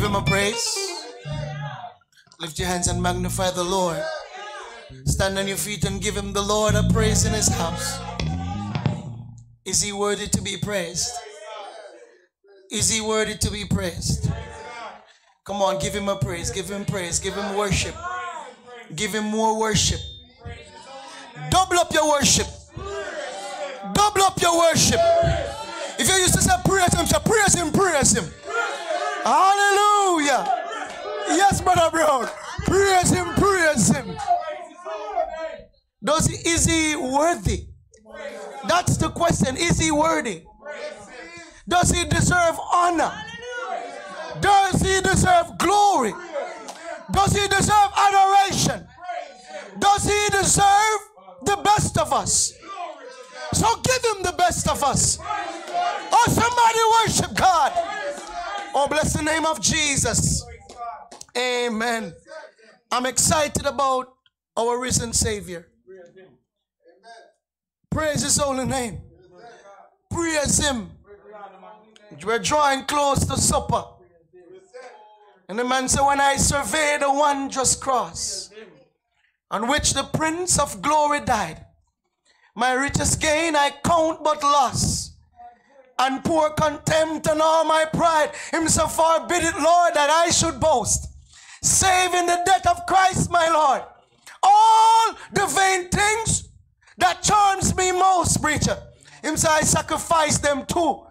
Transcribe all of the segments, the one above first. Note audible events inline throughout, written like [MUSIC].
Give him a praise. Lift your hands and magnify the Lord. Stand on your feet and give him the Lord a praise in his house. Is he worthy to be praised? Is he worthy to be praised? Come on, give him a praise, give him praise, give him worship. Give him more worship. Double up your worship. Double up your worship. If you used to say praise him, say praise him, praise him. Hallelujah. Yes, Brother Brown. Praise him, praise him. Does he, is he worthy? That's the question. Is he worthy? Does he deserve honor? Does he deserve glory? Does he deserve adoration? Does he deserve the best of us? So give him the best of us. Oh, somebody worship God. Oh, bless the name of Jesus. Amen. I'm excited about our risen Savior. Praise His holy name. Praise Him. We're drawing close to supper. And the man said, When I survey the wondrous cross on which the Prince of Glory died, my richest gain I count but loss and pour contempt on all my pride. Himself forbid it, Lord, that I should boast, save in the death of Christ, my Lord. All the vain things that charms me most, preacher. Him say, I sacrifice them too.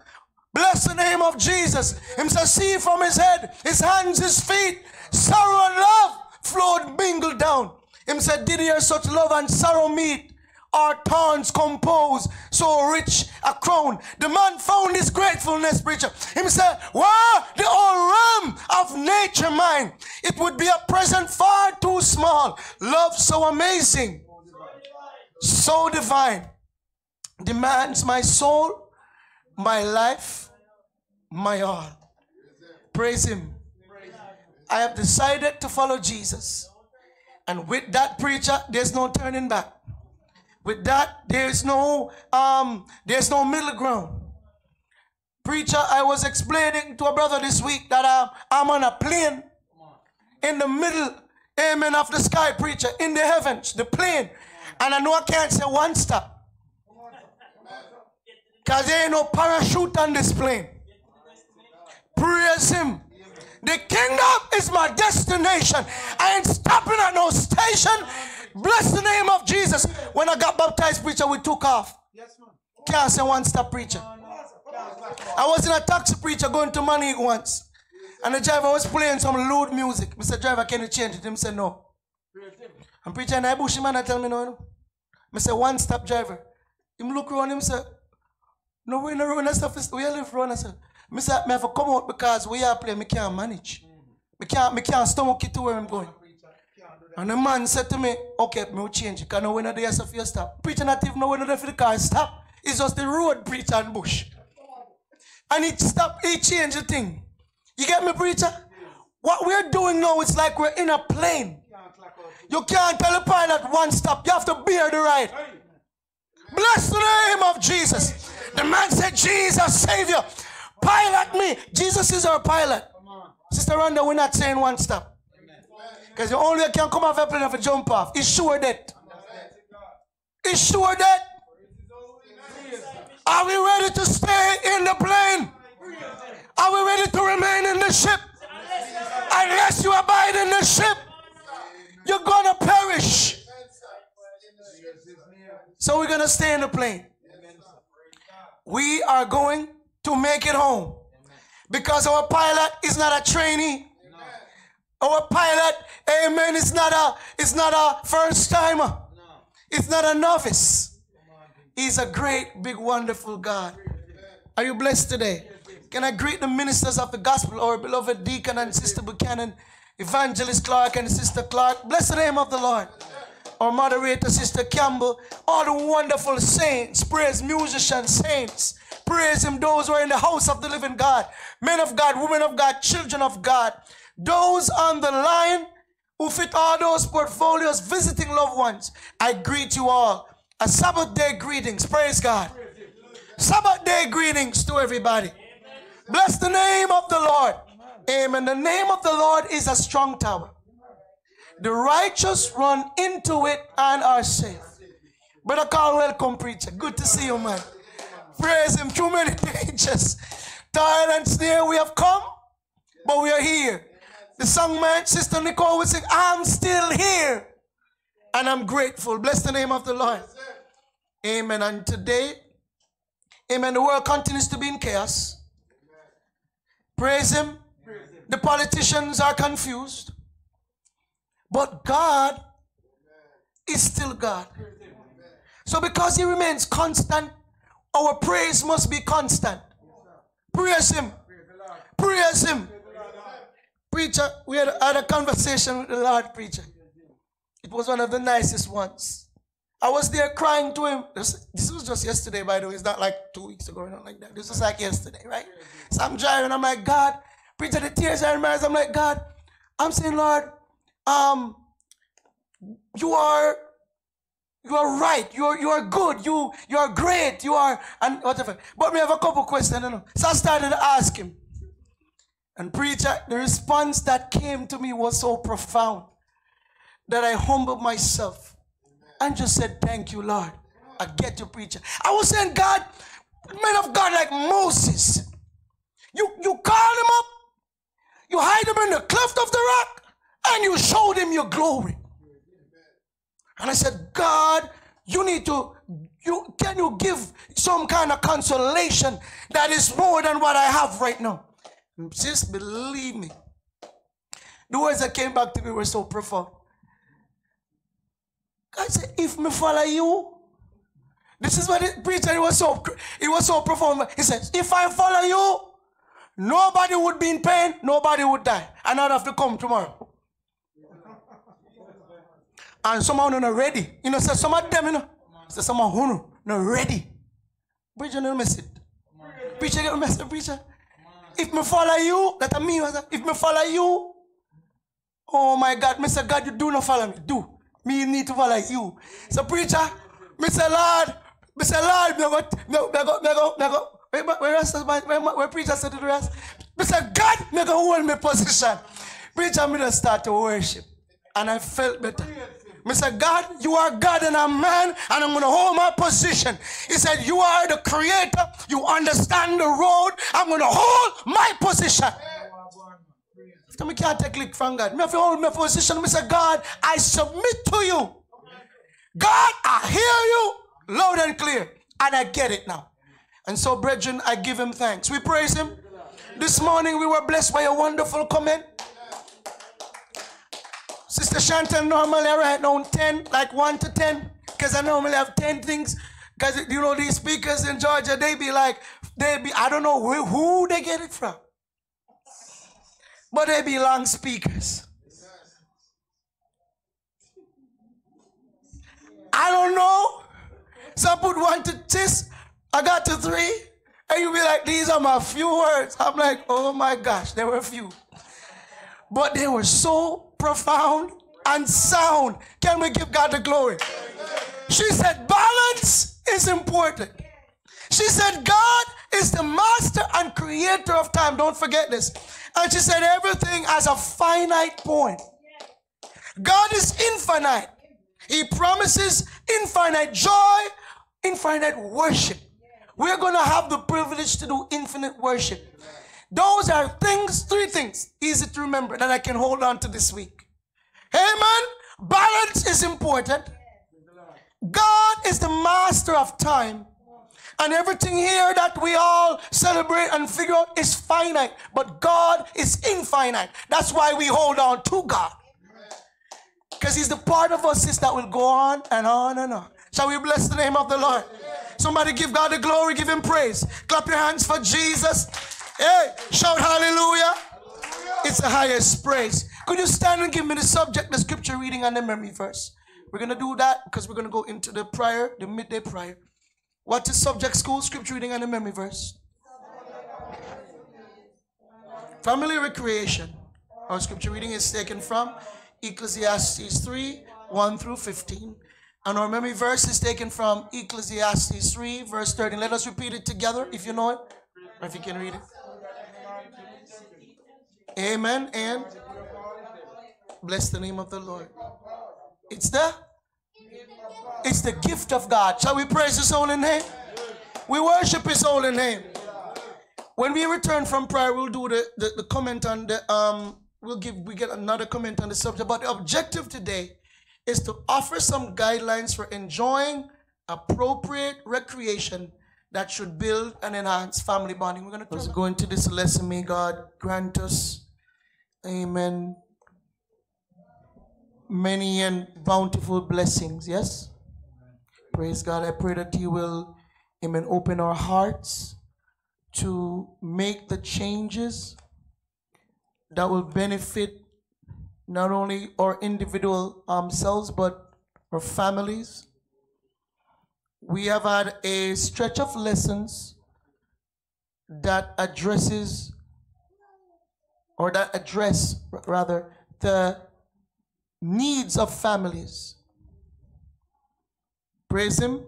Bless the name of Jesus. Him say, see from his head, his hands, his feet, sorrow and love flowed mingled down. Him said, did hear such love and sorrow meet? Our thorns compose so rich a crown. The man found his gratefulness, preacher. Him said, Were the whole realm of nature mine, it would be a present far too small. Love so amazing, so divine, demands my soul, my life, my all. Praise him. I have decided to follow Jesus. And with that preacher, there's no turning back. With that, there's no um, there's no middle ground. Preacher, I was explaining to a brother this week that uh, I'm on a plane in the middle, amen, of the sky, preacher, in the heavens, the plane. And I know I can't say one stop. Because there ain't no parachute on this plane. Praise him. The kingdom is my destination. I ain't stopping at no station. Bless the name of Jesus. When I got baptized, preacher, we took off. Yes, ma'am. Can't say one stop preacher. I was in a taxi preacher going to money once. And the driver was playing some loud music. Mr. Driver, can you change it? Him said no. And preacher and I bush man I tell me no. no. I say one stop driver. Him look around him say, No, we no run that stuff. We are live run. I said, I say, I have to come out because we are playing, me can't manage. Me can't, me can't stomach it to where I'm going. And the man said to me, okay, me will change Can Because now when I there, so for stop. Preacher not even know when the the car stop. It's just the road, preacher and bush. And it stop, it change the thing. You get me, preacher? What we're doing now, it's like we're in a plane. You can't tell the pilot one stop. You have to bear the ride. Bless the name of Jesus. The man said, Jesus, Savior, pilot me. Jesus is our pilot. Sister Rhonda, we're not saying one stop. Because the only way can come off a plane if jump off. It's sure that. It's sure that. Are we ready to stay in the plane? Are we ready to remain in the ship? Unless you abide in the ship, you're gonna perish. So we're gonna stay in the plane. We are going to make it home because our pilot is not a trainee. Our pilot, amen, is not a it's not a first timer. It's not a novice. He's a great, big, wonderful God. Are you blessed today? Can I greet the ministers of the gospel, our beloved deacon and sister Buchanan, evangelist Clark and sister Clark? Bless the name of the Lord. Our moderator, sister Campbell, all the wonderful saints, praise musicians, saints, praise him, those who are in the house of the living God, men of God, women of God, children of God, those on the line who fit all those portfolios, visiting loved ones. I greet you all. A Sabbath day greetings. Praise God. Sabbath day greetings to everybody. Bless the name of the Lord. Amen. The name of the Lord is a strong tower. The righteous run into it and are safe. Brother Carl, welcome, preacher. Good to see you, man. Praise him. Too many [LAUGHS] dangers. Tired and snare, we have come, but we are here. The songman, Sister Nicole, would sing, I'm still here. And I'm grateful. Bless the name of the Lord. Amen. And today, amen, the world continues to be in chaos. Praise him. The politicians are confused. But God is still God. So because he remains constant, our praise must be constant. Praise him. Praise him. Preacher, we had, had a conversation with the Lord preacher. It was one of the nicest ones. I was there crying to him. This, was just yesterday, by the way. It's not like two weeks ago or not like that. This was like yesterday, right? So I'm driving. I'm like, God, preacher, the tears are in my eyes. I'm like, God, I'm saying, Lord, um, you are you are right. You are, you are good. You, you are great. You are, and whatever. But we have a couple questions. Know. So I started to ask him. And preacher, the response that came to me was so profound that I humbled myself and just said, Thank you, Lord. I get you, preacher. I was saying, God, men of God like Moses, you, you called him up, you hide him in the cleft of the rock, and you showed him your glory. And I said, God, you need to, you can you give some kind of consolation that is more than what I have right now? Just believe me. The words that came back to me were so profound. God said, if me follow you, this is what the preacher it was so it was so profound. He says, if I follow you, nobody would be in pain, nobody would die. And I'd have to come tomorrow. And some are not ready. You know, so some of them, you know, so some are who not ready. Preacher, no message. Preacher, get a message, preacher. If me follow you, that I mean, if me follow you, oh my God, Mr. God, you do not follow me. Do. Me need to follow you. So preacher, Mr. Lord, Mr. Lord, me go, me go, me go, me go, me where, where, where, where preacher said to the rest? Mr. God, me go hold my position. Preacher, me just start to worship. And I felt better. Said, God, you are God and I'm man, and I'm going to hold my position. He said, You are the creator. You understand the road. I'm going to hold my position. After me can't take lick from God. Me have to hold my position. Said, God, I submit to you. God, I hear you loud and clear. And I get it now. And so, brethren, I give him thanks. We praise him. This morning we were blessed by a wonderful comment. Sister Chantal, normally I write down 10, like 1 to 10, because I normally have 10 things. Because, you know, these speakers in Georgia, they be like, they be, I don't know who, who they get it from. But they be long speakers. I don't know. So I put one to this, I got to three, and you be like, these are my few words. I'm like, oh my gosh, there were few. But they were so profound, and sound. Can we give God the glory? She said, balance is important. She said, God is the master and creator of time. Don't forget this. And she said, everything has a finite point. God is infinite. He promises infinite joy, infinite worship. We're going to have the privilege to do infinite worship. Those are things, three things, easy to remember that I can hold on to this week. Amen. Balance is important. God is the master of time. And everything here that we all celebrate and figure out is finite. But God is infinite. That's why we hold on to God. Because He's the part of us that will go on and on and on. Shall we bless the name of the Lord? Somebody give God the glory, give Him praise. Clap your hands for Jesus. Hey, shout hallelujah. It's the highest praise. Could you stand and give me the subject, the scripture reading, and the memory verse? We're going to do that because we're going to go into the prayer, the midday prayer. What is subject school, scripture reading, and the memory verse? Family recreation. Our scripture reading is taken from Ecclesiastes 3 1 through 15. And our memory verse is taken from Ecclesiastes 3, verse 13. Let us repeat it together if you know it, or if you can read it. Amen. And bless the name of the Lord. It's the it's the gift of God. Shall we praise his holy name? We worship his holy name. When we return from prayer, we'll do the, the, the comment on the um we'll give we get another comment on the subject. But the objective today is to offer some guidelines for enjoying appropriate recreation that should build and enhance family bonding. We're going to go into this lesson. May God grant us, amen, many and bountiful blessings. Yes? Praise God. I pray that you will, amen, open our hearts to make the changes that will benefit not only our individual um, selves, but our families we have had a stretch of lessons that addresses or that address rather the needs of families. Praise him.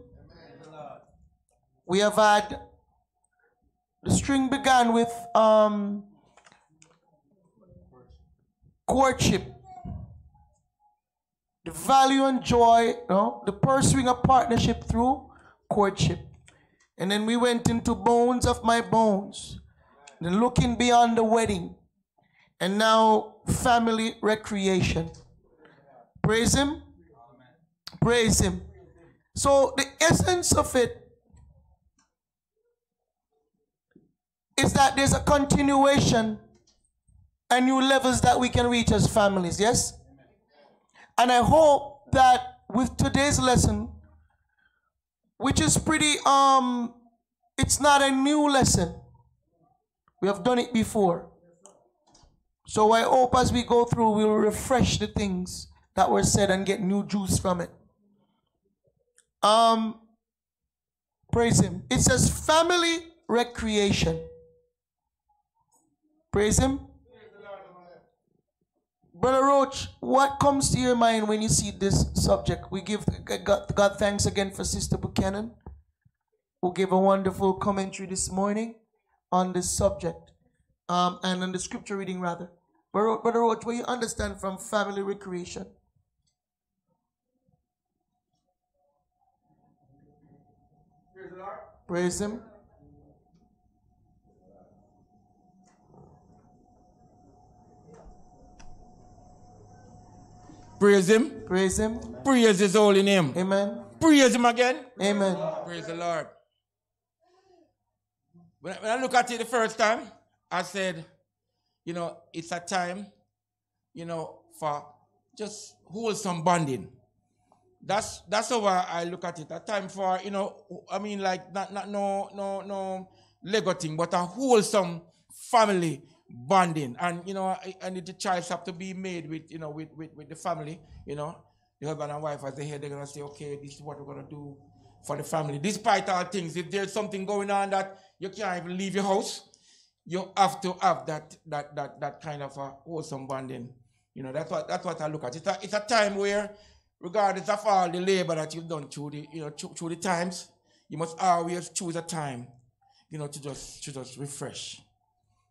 We have had the string began with um, courtship. The value and joy, know, the pursuing a partnership through courtship. And then we went into bones of my bones, then looking beyond the wedding, and now family recreation. Praise Him. Praise Him. So, the essence of it is that there's a continuation and new levels that we can reach as families, yes? And I hope that with today's lesson, which is pretty um it's not a new lesson. We have done it before. So I hope as we go through we'll refresh the things that were said and get new juice from it. Um praise him. It says family recreation. Praise him. Brother Roach, what comes to your mind when you see this subject? We give God, God thanks again for Sister Buchanan, who gave a wonderful commentary this morning on this subject, um, and on the scripture reading rather. Brother, Brother Roach, what you understand from family recreation? Praise Him. Praise him. Praise him. Praise his holy name. Amen. Praise him again. Amen. Praise the Lord. When I, when I look at it the first time, I said, you know, it's a time, you know, for just wholesome bonding. That's that's how I look at it. A time for, you know, I mean like not not no no no Lego thing, but a wholesome family bonding. And, you know, and the choice have to be made with, you know, with, with, with the family, you know. The husband and wife, as they hear, they're to say, okay, this is what we're to do for the family. Despite all things, if there's something going on that you can't even leave your house, you have to have that that that that kind of a wholesome bonding. You know, that's what that's what I look at. It's a, it's a time where, regardless of all the labor that you've done through the you know through, through the times, you must always choose a time, you know, to just to just refresh.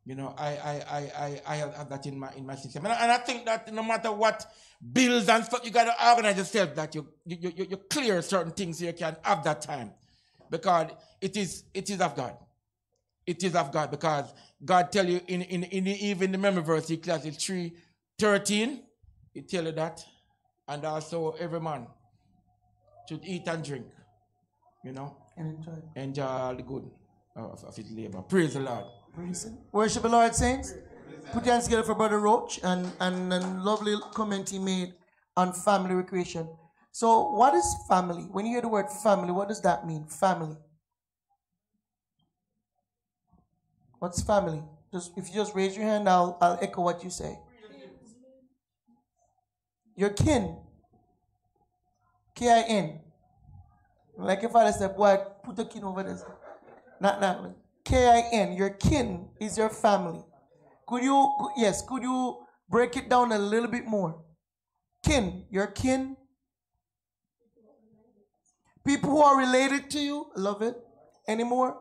You know, I I I I, I have that in my in my system, and I, and I think that no matter what bills and stuff, you gotta organize yourself that you you, you you clear certain things so you can have that time, because it is it is of God. It is of God because God tell you in in in the, even the memory verse, Ecclesiastes three thirteen, it tell you that, and also every man should eat and drink, you know, and enjoy enjoy the good of, of his labor. Praise the Lord. Praise. Worship the Lord, saints. Put your hands together for Brother Roach and, and, and lovely comment he made on family recreation. So, what is family? When you hear the word family, what does that mean? Family. What's family? Just if you just raise your hand, I'll I'll echo what you say. Your kin. K-I-N. Like your father said, boy, put the kin over there. Not that. K-I-N, your kin is your family. Could you, yes, could you break it down a little bit more? Kin, your kin. People who are related to you, love it. Anymore?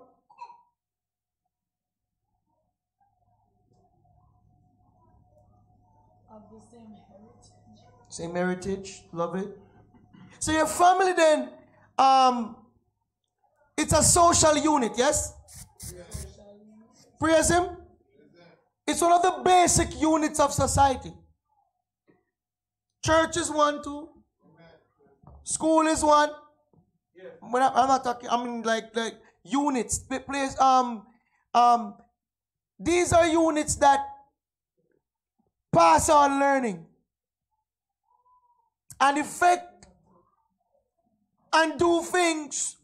Same heritage, love it. So your family then, um, it's a social unit, yes? Praise Him. It's one of the basic units of society. Church is one too. School is one. When I, am not talking, I mean like like units. Place um um these are units that pass on learning and effect and do things.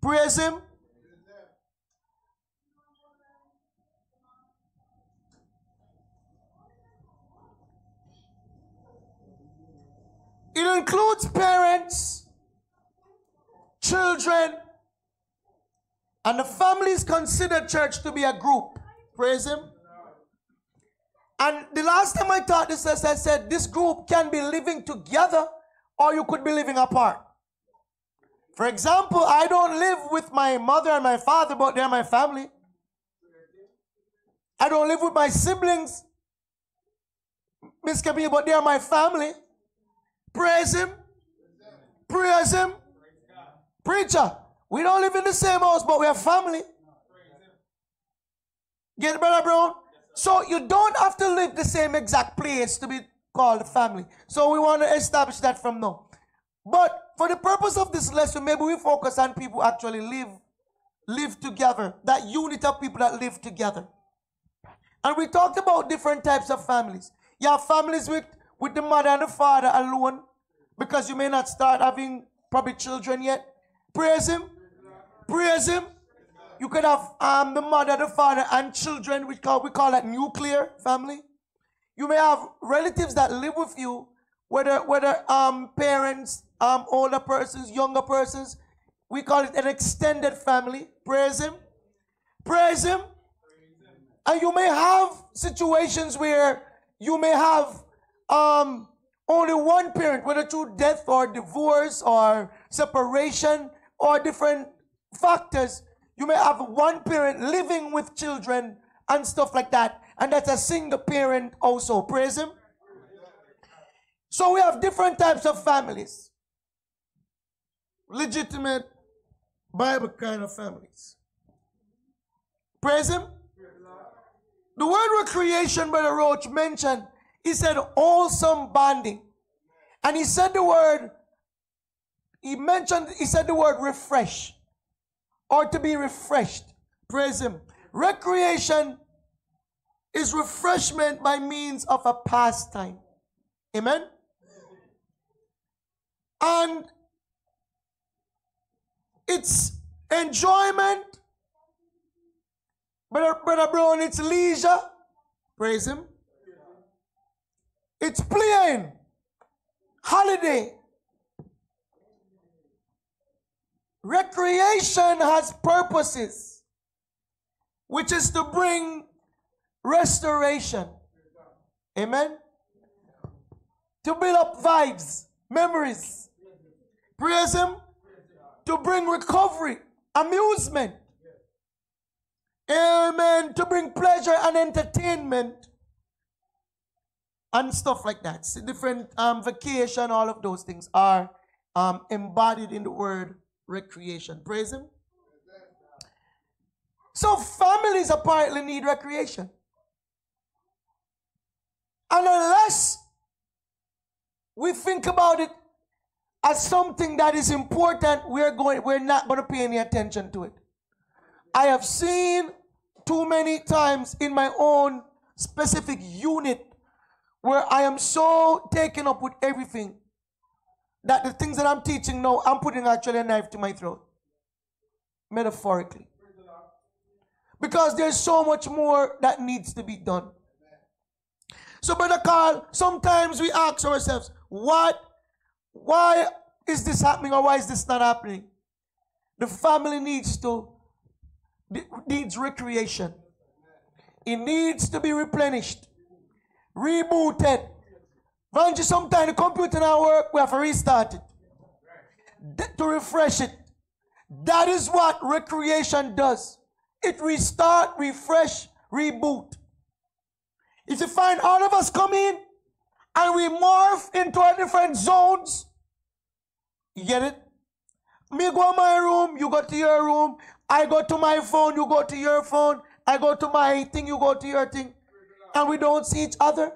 Praise Him. It includes parents, children, and the families consider church to be a group. Praise Him. And the last time I taught this, I said this group can be living together or you could be living apart. For example, I don't live with my mother and my father, but they're my family. I don't live with my siblings, Miss Kabir, but they're my family. Praise Him. Praise Him. Preacher, we don't live in the same house, but we are family. Get it, Brother Brown? So you don't have to live the same exact place to be called a family. So we want to establish that from now. But for the purpose of this lesson, maybe we focus on people actually live, live together. That unit of people that live together. And we talked about different types of families. You have families with with the mother and the father alone because you may not start having probably children yet. Praise Him. Praise Him. You could have um, the mother, the father, and children, which call, we call that nuclear family. You may have relatives that live with you, whether whether um, parents, um, older persons, younger persons. We call it an extended family. Praise Him. Praise Him. And you may have situations where you may have um, only one parent, whether through death or divorce or separation or different factors, you may have one parent living with children and stuff like that. And that's a single parent also. Praise Him. So we have different types of families. Legitimate Bible kind of families. Praise Him. The word recreation, Brother Roach mentioned he said wholesome bonding. And he said the word, he mentioned, he said the word refresh or to be refreshed. Praise him. Recreation is refreshment by means of a pastime. Amen? And it's enjoyment, Brother, Brother Brown, it's leisure. Praise him. It's playing. Holiday. Recreation has purposes, which is to bring restoration. Amen. To build up vibes, memories. Praise Him. To bring recovery, amusement. Amen. To bring pleasure and entertainment and stuff like that. So different um, vacation, all of those things are um, embodied in the word recreation. Praise Him. So families apparently need recreation. And unless we think about it as something that is important, we're going we're not going to pay any attention to it. I have seen too many times in my own specific unit where I am so taken up with everything that the things that I'm teaching now, I'm putting actually a knife to my throat. Metaphorically. Because there's so much more that needs to be done. So, Brother Carl, sometimes we ask ourselves, what, why is this happening or why is this not happening? The family needs to, needs recreation. It needs to be replenished rebooted. Sometimes the computer not work, we have to restart it. to refresh it. That is what recreation does. It restart, refresh, reboot. If you find all of us come in and we morph into our different zones, you get it? Me go to my room, you go to your room. I go to my phone, you go to your phone. I go to my thing, you go to your thing. And we don't see each other.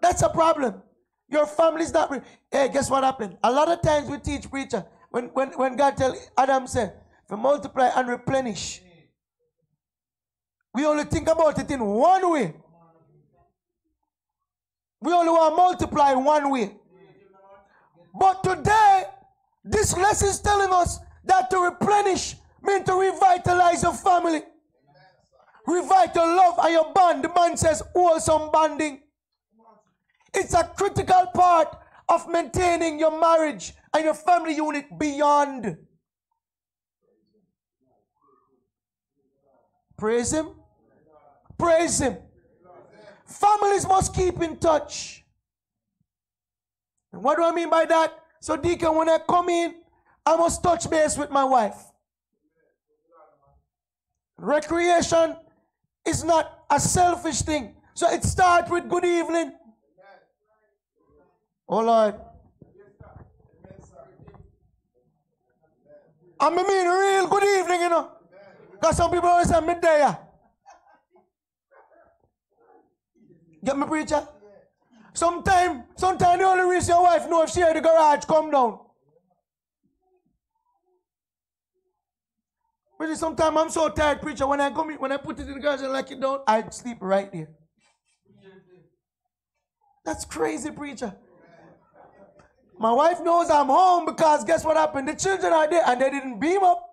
That's a problem. Your family's not. Re- hey, guess what happened? A lot of times we teach preacher when when when God tell Adam said, "For multiply and replenish." We only think about it in one way. We only want to multiply one way. But today, this lesson is telling us that to replenish means to revitalize your family. Revital love and your bond. The man says wholesome bonding. It's a critical part of maintaining your marriage and your family unit beyond. Praise Him. Praise Him. Families must keep in touch. And what do I mean by that? So, Deacon, when I come in, I must touch base with my wife. Recreation is not a selfish thing. So it starts with good evening. Oh Lord. I mean real good evening, you know. Because some people always say midday. Get me preacher? Sometime, sometime the only reason your wife know if she had the garage come down. Really, sometimes I'm so tired, preacher. When I come in, when I put it in the garage and like it down, I sleep right there. That's crazy, preacher. My wife knows I'm home because guess what happened? The children are there and they didn't beam up.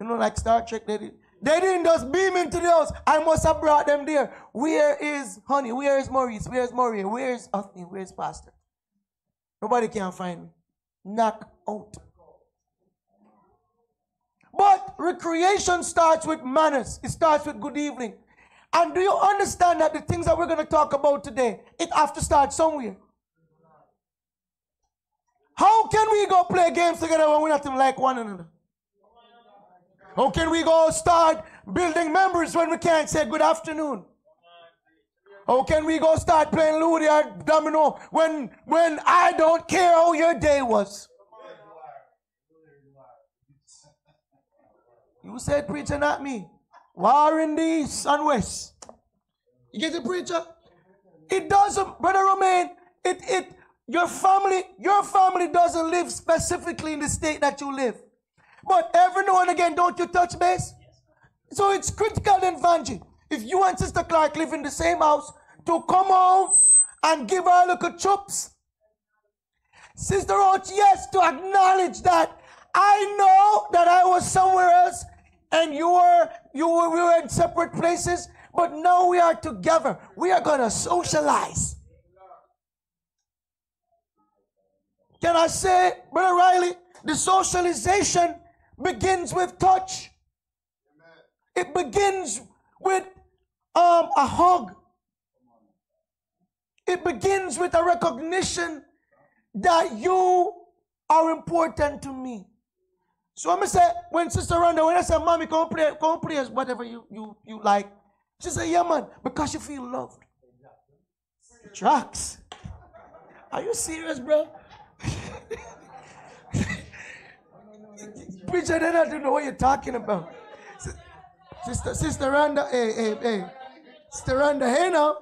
You know, like Star Trek, they, didn't. they didn't just beam into the house. I must have brought them there. Where is Honey? Where is Maurice? Where is Maureen? Where is Anthony? Where is Pastor? Nobody can find me. Knock out. But recreation starts with manners. It starts with good evening. And do you understand that the things that we're going to talk about today, it have to start somewhere. How can we go play games together when we're not even like one another? How can we go start building members when we can't say good afternoon? How can we go start playing Ludo or Domino when when I don't care how your day was? You said preacher, not me. War in the east and west. You get the preacher? It doesn't, brother Romain, it it your family, your family doesn't live specifically in the state that you live. But every now and again, don't you touch base? So it's critical and advantage. If you and Sister Clark live in the same house, to come home and give her a little chops. Sister Roach, yes, to acknowledge that I know that I was somewhere else and you were you were we were in separate places, but now we are together. We are gonna socialize. Can I say, Brother Riley, the socialization begins with touch. It begins with um, a hug. It begins with a recognition that you are important to me. So I'm gonna say, when Sister Rhonda, when I say, Mommy, come play, come play as whatever you, you, you like, she said, Yeah, man, because you feel loved. Tracks. Are you serious, bro? Preacher, they don't know what you're talking about. Sister, Sister Rhonda, hey, hey, hey. Sister Rhonda, hey now.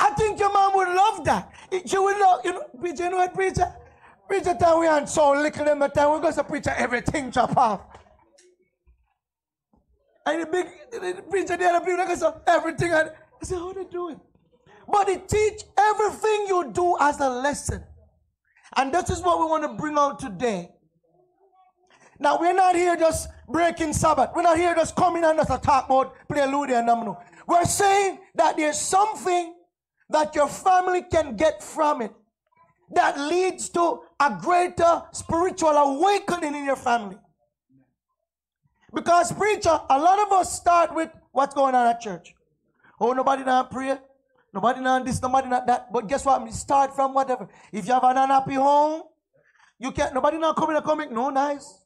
I think your mom would love that. She would love, you know, preacher, you know what, preacher? Preacher time we aren't so little them the time we're going to preacher everything chop off. And the big the preacher the other people say everything and I say, how they doing? But it teach everything you do as a lesson. And this is what we want to bring out today. Now we're not here just breaking Sabbath. We're not here just coming and just talk about play Ludo and Namno. We're saying that there's something that your family can get from it that leads to a greater spiritual awakening in your family. Because preacher, a lot of us start with what's going on at church. Oh, nobody not pray. Nobody not this, nobody not that. But guess what? Start from whatever. If you have an unhappy home, you can't, nobody not coming and coming. No, nice.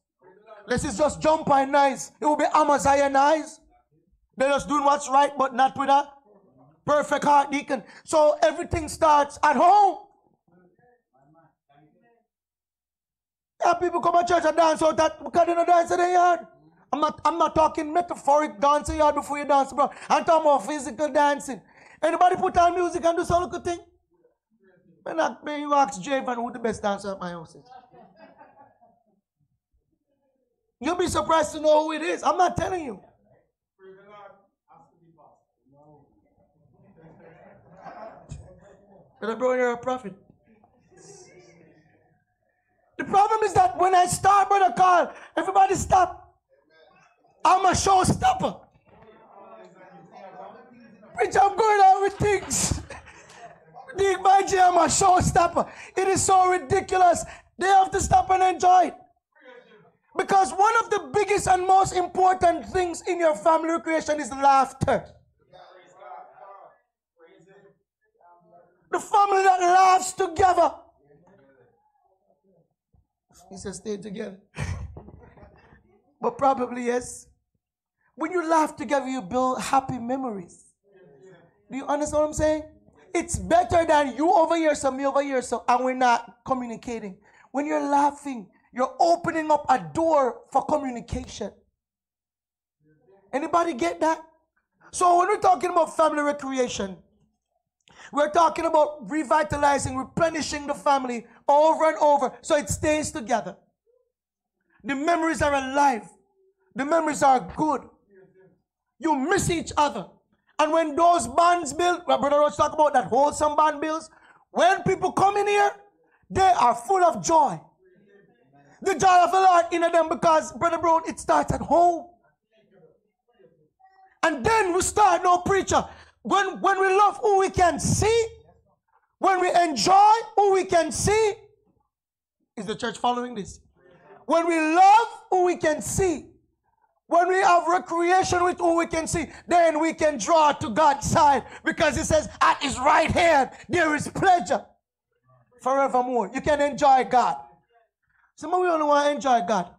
Let's just jump on nice. It will be Amaziah nice. They're just doing what's right, but not with a perfect heart, deacon. So everything starts at home. Yeah, people come to church and dance out that because they don't dance in the yard. I'm not, I'm not talking metaphoric dancing yard before you dance, bro. I'm talking about physical dancing. Anybody put on music and do some little thing? When, I, when you ask Javan who the best dancer at my house is. You'll be surprised to know who it is. I'm not telling you. Brother bro, you're a prophet. The problem is that when I start, Brother Carl, everybody stop. I'm a showstopper. Which I'm going out with things. Dig my I'm a showstopper. It is so ridiculous. They have to stop and enjoy it. Because one of the biggest and most important things in your family recreation is laughter. The family that laughs together. He said, stay together. [LAUGHS] but probably yes. When you laugh together, you build happy memories. Do you understand what I'm saying? It's better than you over here, some me over here, so and we're not communicating. When you're laughing, you're opening up a door for communication. Anybody get that? So when we're talking about family recreation, we're talking about revitalizing, replenishing the family over and over so it stays together. The memories are alive. The memories are good. You miss each other. And when those bonds build, Brother Roach talk about that wholesome bond builds, when people come in here, they are full of joy. The joy of the Lord in them because, Brother Brown, it starts at home. And then we start no preacher. When, when we love who we can see, when we enjoy who we can see, is the church following this? When we love who we can see, when we have recreation with who we can see, then we can draw to God's side because He says, at His right hand there is pleasure forevermore. You can enjoy God. Some of we only want to enjoy God.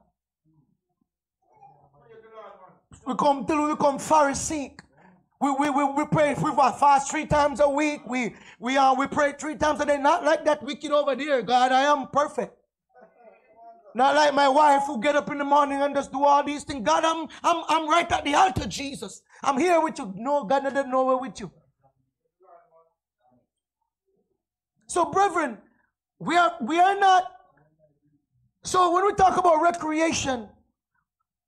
We come till we become Pharisee. We, we, we, we pray, we fast three times a week. We, we, uh, we pray three times a day. Not like that wicked over there. God, I am perfect. Not like my wife who get up in the morning and just do all these things. God, I'm, I'm, I'm right at the altar, Jesus. I'm here with you. No, God doesn't nowhere with you. So, brethren, we are, we are not. So, when we talk about recreation,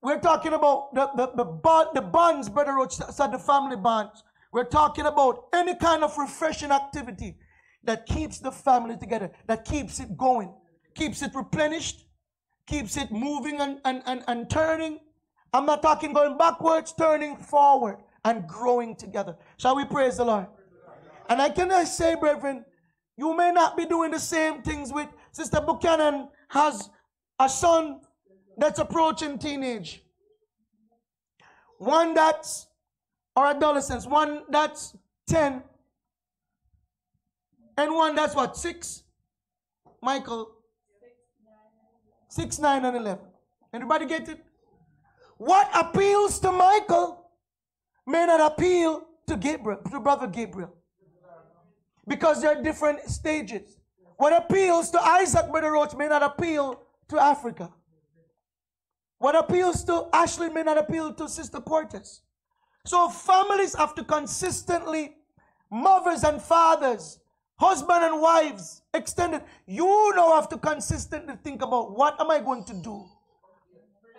we're talking about the, the, the, bond, the bonds, Brother Roach said, the family bonds. We're talking about any kind of refreshing activity that keeps the family together, that keeps it going, keeps it replenished, keeps it moving and, and, and, and turning. I'm not talking going backwards, turning forward and growing together. Shall we praise the Lord? And I can say, brethren, you may not be doing the same things with Sister Buchanan has a son that's approaching teenage, one that's, or adolescence, one that's 10, and one that's what, 6? Michael? 6, 9, and 11. Anybody get it? What appeals to Michael may not appeal to Gabriel, to brother Gabriel. Because they're different stages. What appeals to Isaac, brother Roach, may not appeal to Africa. What appeals to Ashley may not appeal to Sister Cortez. So families have to consistently, mothers and fathers, husband and wives, extended, you now have to consistently think about what am I going to do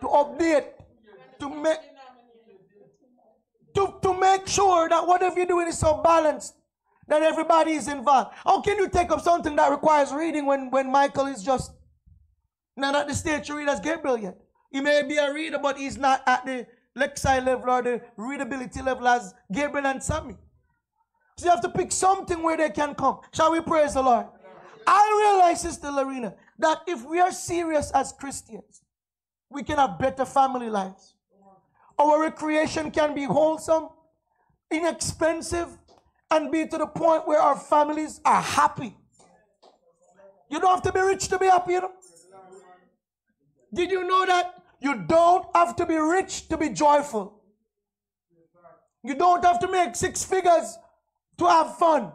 to update, to make to, to make sure that whatever you're doing is so balanced that everybody is involved. How can you take up something that requires reading when, when Michael is just not at the stage to read as Gabriel yet? He may be a reader, but he's not at the lexile level or the readability level as Gabriel and Sammy. So you have to pick something where they can come. Shall we praise the Lord? I realize, Sister Lorena, that if we are serious as Christians, we can have better family lives. Our recreation can be wholesome, inexpensive, and be to the point where our families are happy. You don't have to be rich to be happy, you know? Did you know that? You don't have to be rich to be joyful. You don't have to make six figures to have fun.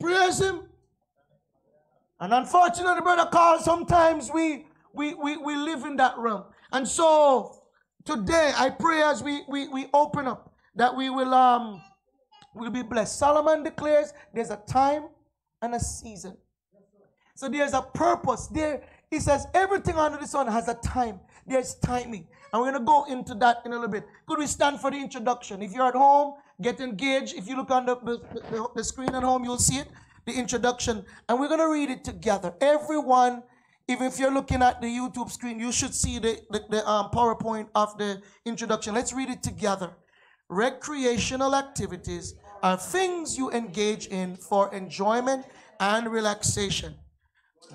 Praise Him. And unfortunately, Brother Carl, sometimes we, we, we, we live in that realm. And so today I pray as we, we, we open up that we will um will be blessed. Solomon declares there's a time and a season. So there's a purpose. There he says everything under the sun has a time. There's timing. And we're gonna go into that in a little bit. Could we stand for the introduction? If you're at home, get engaged. If you look on the, the, the screen at home, you'll see it. The introduction. And we're gonna read it together. Everyone even if you're looking at the YouTube screen, you should see the, the, the um, PowerPoint of the introduction. Let's read it together. Recreational activities are things you engage in for enjoyment and relaxation.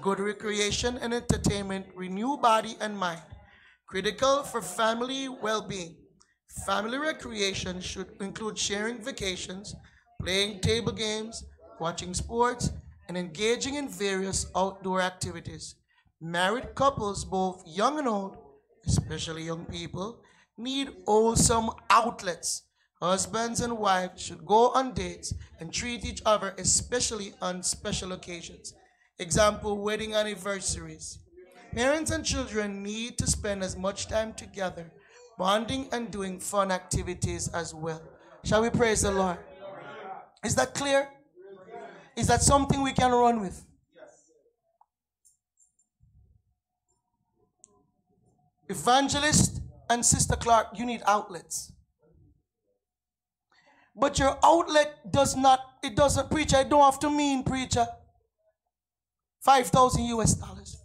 Good recreation and entertainment renew body and mind. Critical for family well being. Family recreation should include sharing vacations, playing table games, watching sports, and engaging in various outdoor activities. Married couples, both young and old, especially young people, need wholesome outlets. Husbands and wives should go on dates and treat each other, especially on special occasions. Example, wedding anniversaries. Parents and children need to spend as much time together, bonding and doing fun activities as well. Shall we praise the Lord? Is that clear? Is that something we can run with? Evangelist and Sister Clark, you need outlets. But your outlet does not, it doesn't, preacher, it don't have to mean, preacher, 5,000 US dollars.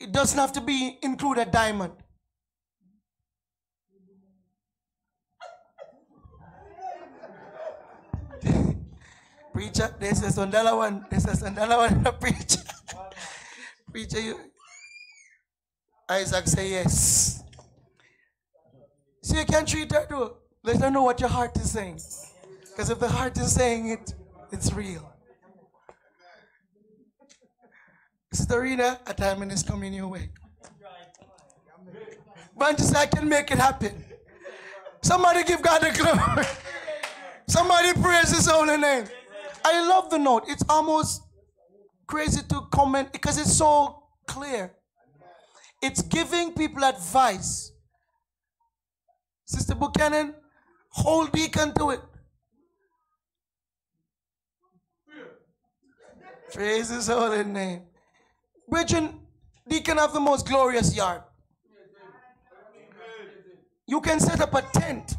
It doesn't have to be include a diamond. [LAUGHS] preacher, this is another one. This is another one. preacher, [LAUGHS] preacher, you, Isaac say yes. See, you can treat her too. Let her know what your heart is saying. Because if the heart is saying it, it's real. Sister Rita, a diamond is coming your way. Just I can make it happen. Somebody give God the glory. Somebody praise his holy name. I love the note. It's almost crazy to comment because it's so clear. It's giving people advice. Sister Buchanan, hold deacon to it. Praise his holy name. Bridget, deacon have the most glorious yard. You can set up a tent.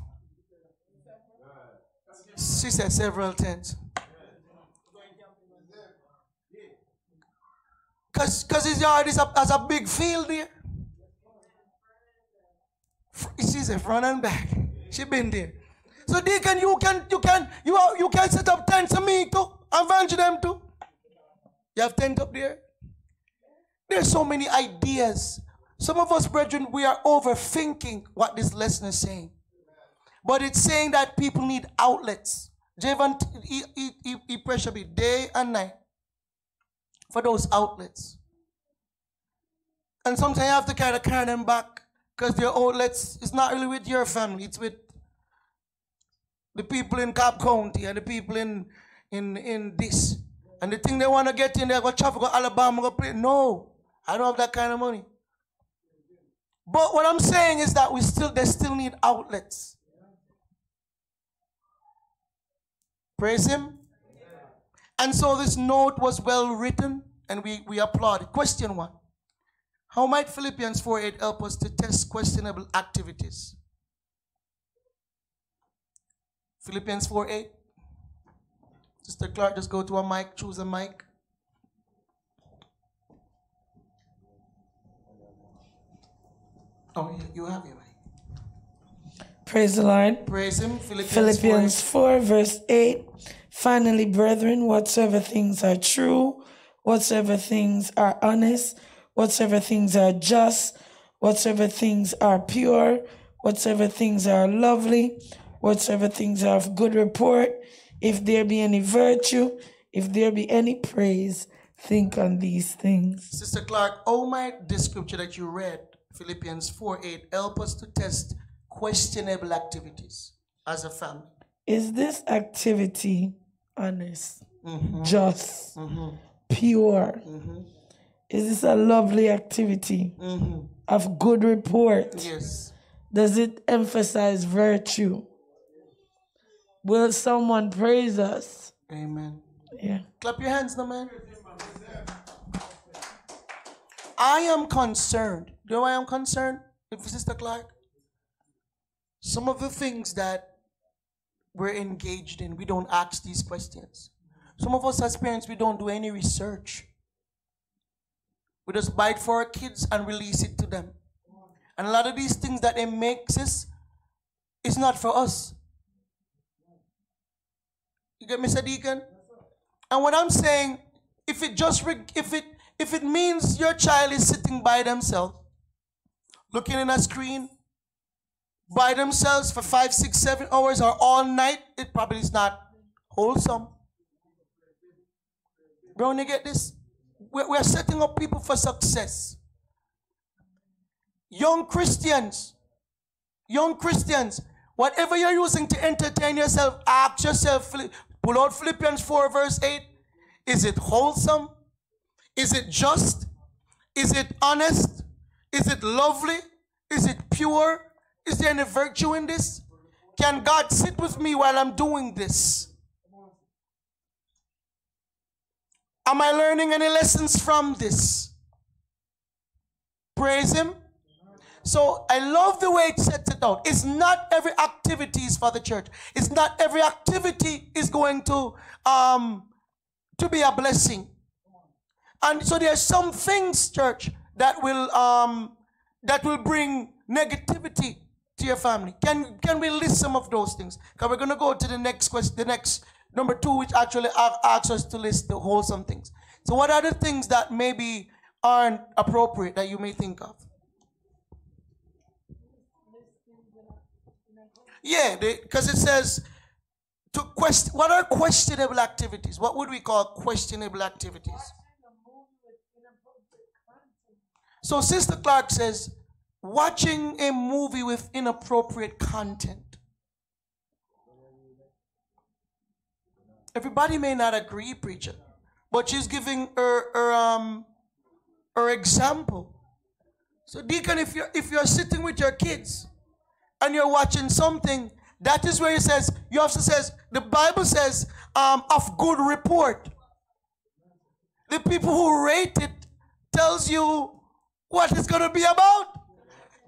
She said several tents. Because cause his yard is a, has a big field there. She's a front and back. She been there. So deacon, you can you can you are, you can set up tents for me too. Avenge them too. You have tent up there. There's so many ideas. Some of us, brethren, we are overthinking what this lesson is saying. But it's saying that people need outlets. Javan, he, he, he, he pressure me day and night for those outlets. And sometimes you have to kind of carry them back because their outlets is not really with your family, it's with the people in Cobb County and the people in in in this. And the thing they want to get in there, go travel, go Alabama, go play. No, I don't have that kind of money. But what I'm saying is that we still they still need outlets. Praise him. And so this note was well written and we, we applaud it. Question one How might Philippians 4 8 help us to test questionable activities? Philippians 4 8. Sister Clark, just go to a mic, choose a mic. Oh, you have your mic. Praise the Lord. Praise Him. Philippians, Philippians 4, 4 verse 8. Finally, brethren, whatsoever things are true, whatsoever things are honest, whatsoever things are just, whatsoever things are pure, whatsoever things are lovely, whatsoever things are of good report, if there be any virtue, if there be any praise, think on these things. Sister Clark, oh my, this scripture that you read Philippians 4 8. Help us to test questionable activities as a family. Is this activity honest, mm-hmm. just, mm-hmm. pure? Mm-hmm. Is this a lovely activity of good report? Yes. Does it emphasize virtue? Will someone praise us? Amen. Yeah. Clap your hands now, man. I am concerned. You know why I'm concerned, if Sister Clark? Some of the things that we're engaged in, we don't ask these questions. Some of us as parents, we don't do any research. We just buy it for our kids and release it to them. And a lot of these things that they make us is not for us. You get Mr. Deacon? And what I'm saying, if it just if it if it means your child is sitting by themselves, looking in a screen by themselves for five, six, seven hours or all night, it probably is not wholesome. Bro, you get this? We're, we're setting up people for success. Young Christians, young Christians, whatever you're using to entertain yourself, ask yourself, pull out Philippians 4, verse 8. Is it wholesome? Is it just? Is it honest? Is it lovely? Is it pure? Is there any virtue in this? Can God sit with me while I'm doing this? Am I learning any lessons from this? Praise Him. So I love the way it sets it out. It's not every activity is for the church. It's not every activity is going to um to be a blessing. And so there are some things, church, that will um that will bring negativity to your family. Can can we list some of those things? Because we're gonna go to the next question, the next number two, which actually asks us to list the wholesome things. So what are the things that maybe aren't appropriate that you may think of? Yeah, because it says to question. What are questionable activities? What would we call questionable activities? So Sister Clark says, watching a movie with inappropriate content. Everybody may not agree, preacher, but she's giving her, her um her example. So, Deacon, if you're if you're sitting with your kids and you're watching something, that is where it says you also says the Bible says um, of good report. The people who rate it tells you what it's going to be about.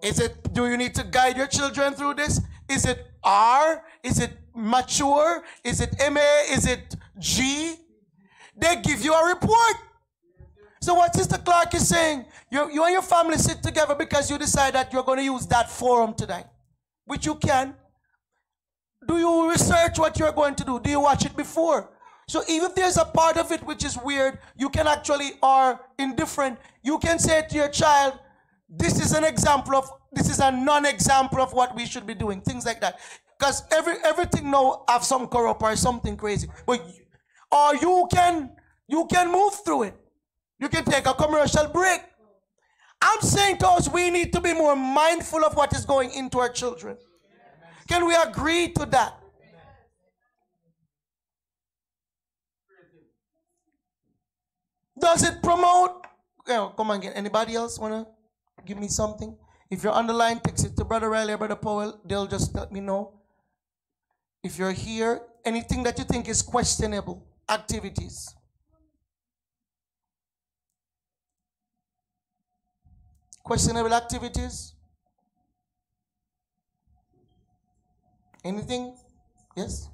Is it, do you need to guide your children through this? Is it R? Is it mature? Is it MA? Is it G? They give you a report. So what Sister Clark is saying, you, you and your family sit together because you decide that you're going to use that forum tonight, which you can. Do you research what you're going to do? Do you watch it before? So even if there's a part of it which is weird, you can actually are indifferent. You can say to your child, this is an example of this is a non-example of what we should be doing. Things like that. Because every everything now have some corrupt or something crazy. But you- or you can you can move through it. You can take a commercial break. I'm saying to us, we need to be more mindful of what is going into our children. Can we agree to that? Does it promote? Oh, come on, again. Anybody else wanna give me something? If you're on the line, text it to Brother Riley or Brother Powell. They'll just let me know. If you're here, anything that you think is questionable activities. Questionable activities? Anything? Yes?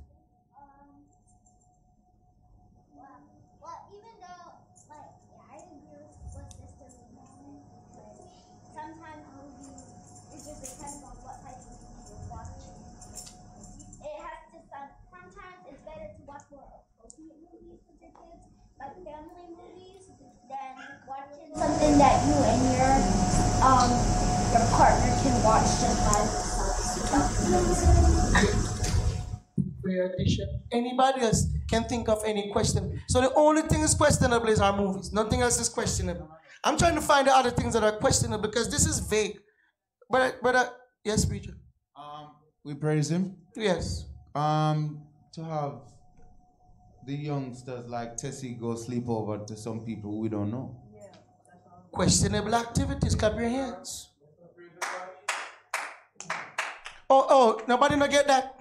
Family movies, than watching something that you and your, um, your partner can watch just by themselves. prayer addition. Anybody else can think of any question? So the only thing is questionable is our movies. Nothing else is questionable. I'm trying to find the other things that are questionable because this is vague. But, but, uh, yes, preacher. Um, we praise him. Yes. Um, to have the youngsters like Tessie go sleep over to some people we don't know. Questionable activities. Clap your hands. Oh, oh, nobody not get that?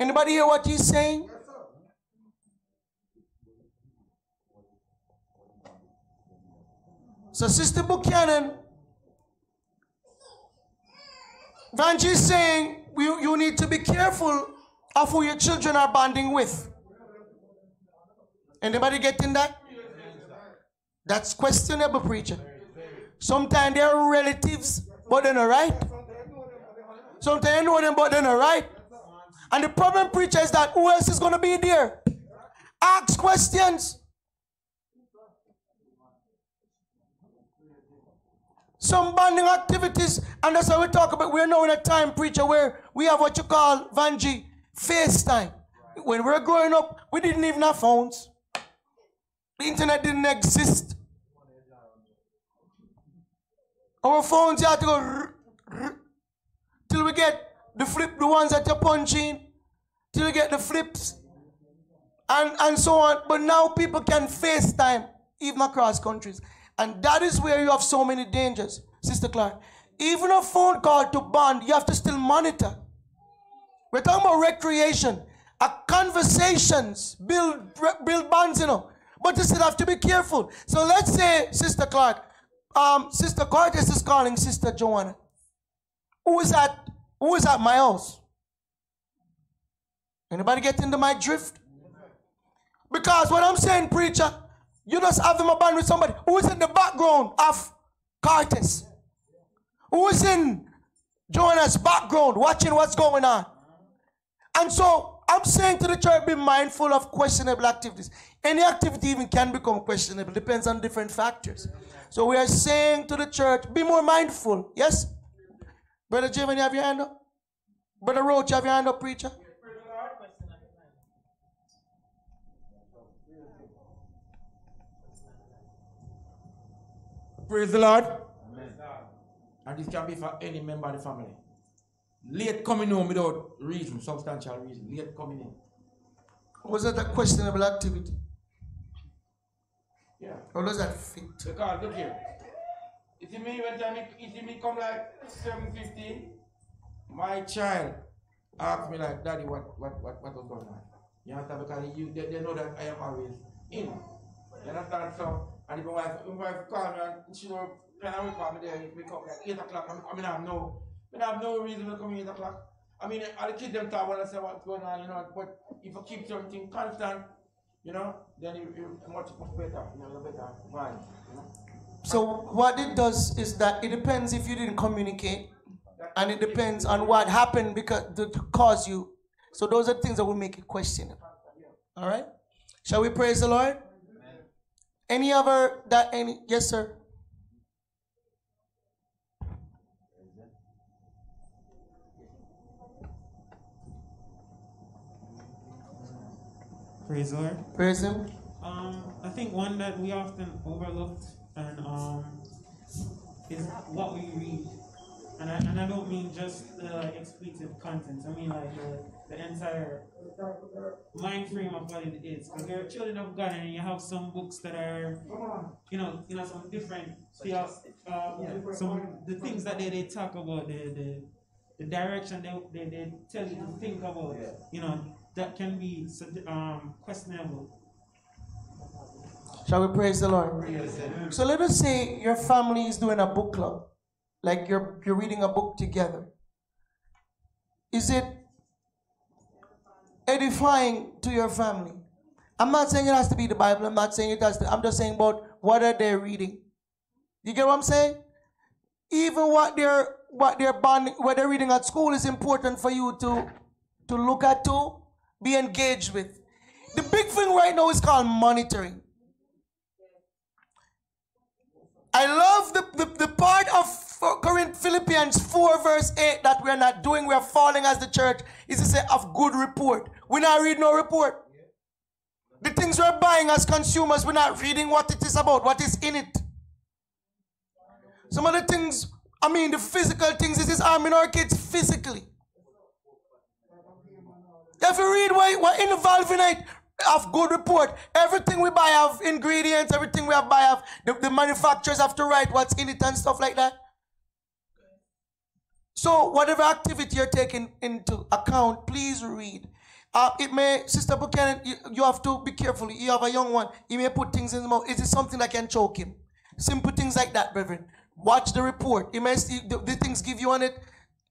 Anybody hear what he's saying? So, Sister Buchanan, Vanji is saying you, you need to be careful of who your children are bonding with. Anybody getting that? That's questionable, preacher. Sometimes they're relatives, but they're not right. Sometimes you know them, but they're not right. And the problem, preacher, is that who else is going to be there? Ask questions. Some bonding activities, and that's how we talk about. We're now in a time, preacher, where we have what you call Vanji FaceTime. When we were growing up, we didn't even have phones. Internet didn't exist. Our phones, you have to go till we get the flip, the ones that you punch in, till we get the flips, and, and so on. But now people can FaceTime even across countries. And that is where you have so many dangers, Sister Clark. Even a phone call to bond, you have to still monitor. We're talking about recreation. A conversations build build bonds, you know. But you still have to be careful. So let's say, Sister Clark, um, Sister Curtis is calling Sister Joanna. Who is at who is at my house? Anybody get into my drift? Because what I'm saying, preacher, you just have them a band with somebody who is in the background of Curtis. Who is in Joanna's background watching what's going on. And so I'm saying to the church, be mindful of questionable activities. Any activity even can become questionable, depends on different factors. So we are saying to the church, be more mindful. Yes? Brother Jim, you have your hand up? Brother Roach, you have your hand up, preacher? Praise the Lord. And this can be for any member of the family. Late coming home without reason, substantial reason. Late coming in. Was that a questionable activity? Yeah. Or does that fit? Because look here. You see me when time you see me come like 7.15, my child asked me like, Daddy, what what what what was going on? You understand? Because you they, they know that I am always in. You understand? So and if my wife if my wife call me and she know kind of call me there, if me come like eight o'clock, I mean, I mean I have no I have no reason to come eight o'clock. I mean the kids them talk when I say what's going on, you know, but if you keep something constant, you know, then you, you much much better, you know, better you know. So what it does is that it depends if you didn't communicate, and it depends on what happened because to, to cause you. So those are things that will make it questionable. All right. Shall we praise the Lord? Any other that any yes sir. Praise the Lord. Praise Him. Um, I think one that we often overlooked and um, is what we read. And I, and I don't mean just the like, expletive content. I mean like the, the entire mind frame of what it is. Because you're children of God and you have some books that are, you know, you know, some different, theo- uh, some the things that they, they talk about, the, the, the direction they, they, they tell you to think about, you know, that can be um, questionable. Shall we praise the Lord? So let us say your family is doing a book club, like you're you're reading a book together. Is it edifying to your family? I'm not saying it has to be the Bible. I'm not saying it has to. I'm just saying about what are they reading. You get what I'm saying? Even what they're what they're bonding, what they're reading at school is important for you to to look at to be engaged with. The big thing right now is called monitoring. I love the, the, the part of Corinth Philippians 4 verse 8 that we're not doing, we're falling as the church, is to say of good report. We're not reading no report. The things we're buying as consumers, we're not reading what it is about, what is in it. Some of the things, I mean, the physical things, this is harming our kids physically. If you have read what, what involved in it of good report. Everything we buy have ingredients, everything we have buy have the, the manufacturers have to write what's in it and stuff like that. So whatever activity you're taking into account, please read. Uh, it may, Sister Buchanan, you, you have to be careful. You have a young one. He may put things in his mouth. Is it something that can choke him? Simple things like that, brethren. Watch the report. He may see the, the things give you on it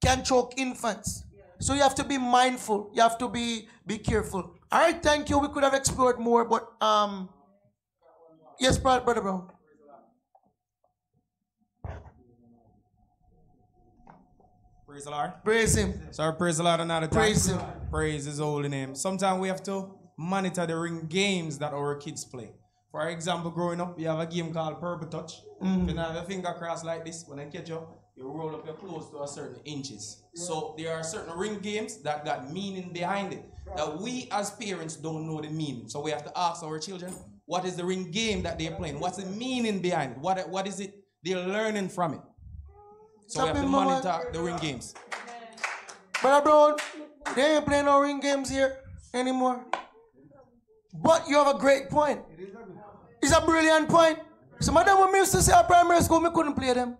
can choke infants. So you have to be mindful. You have to be be careful. All right, thank you. We could have explored more, but um, yes, brother, brother Brown. Praise the Lord. Praise Him. Sorry, praise the Lord another time. Praise Him. Praise His holy name. Sometimes we have to monitor the ring games that our kids play. For example, growing up, we have a game called Purple Touch. Mm-hmm. If you have your finger crossed like this, when I catch you, you roll up your clothes to a certain inches. So there are certain ring games that got meaning behind it that we as parents don't know the meaning. So we have to ask our children, what is the ring game that they're playing? What's the meaning behind it? What, what is it they're learning from it? So we have to Something, Mama. monitor the ring games. Brother Brown, they ain't playing no ring games here anymore. But you have a great point. It's a brilliant point. Some of them when we used to say at primary school, we couldn't play them.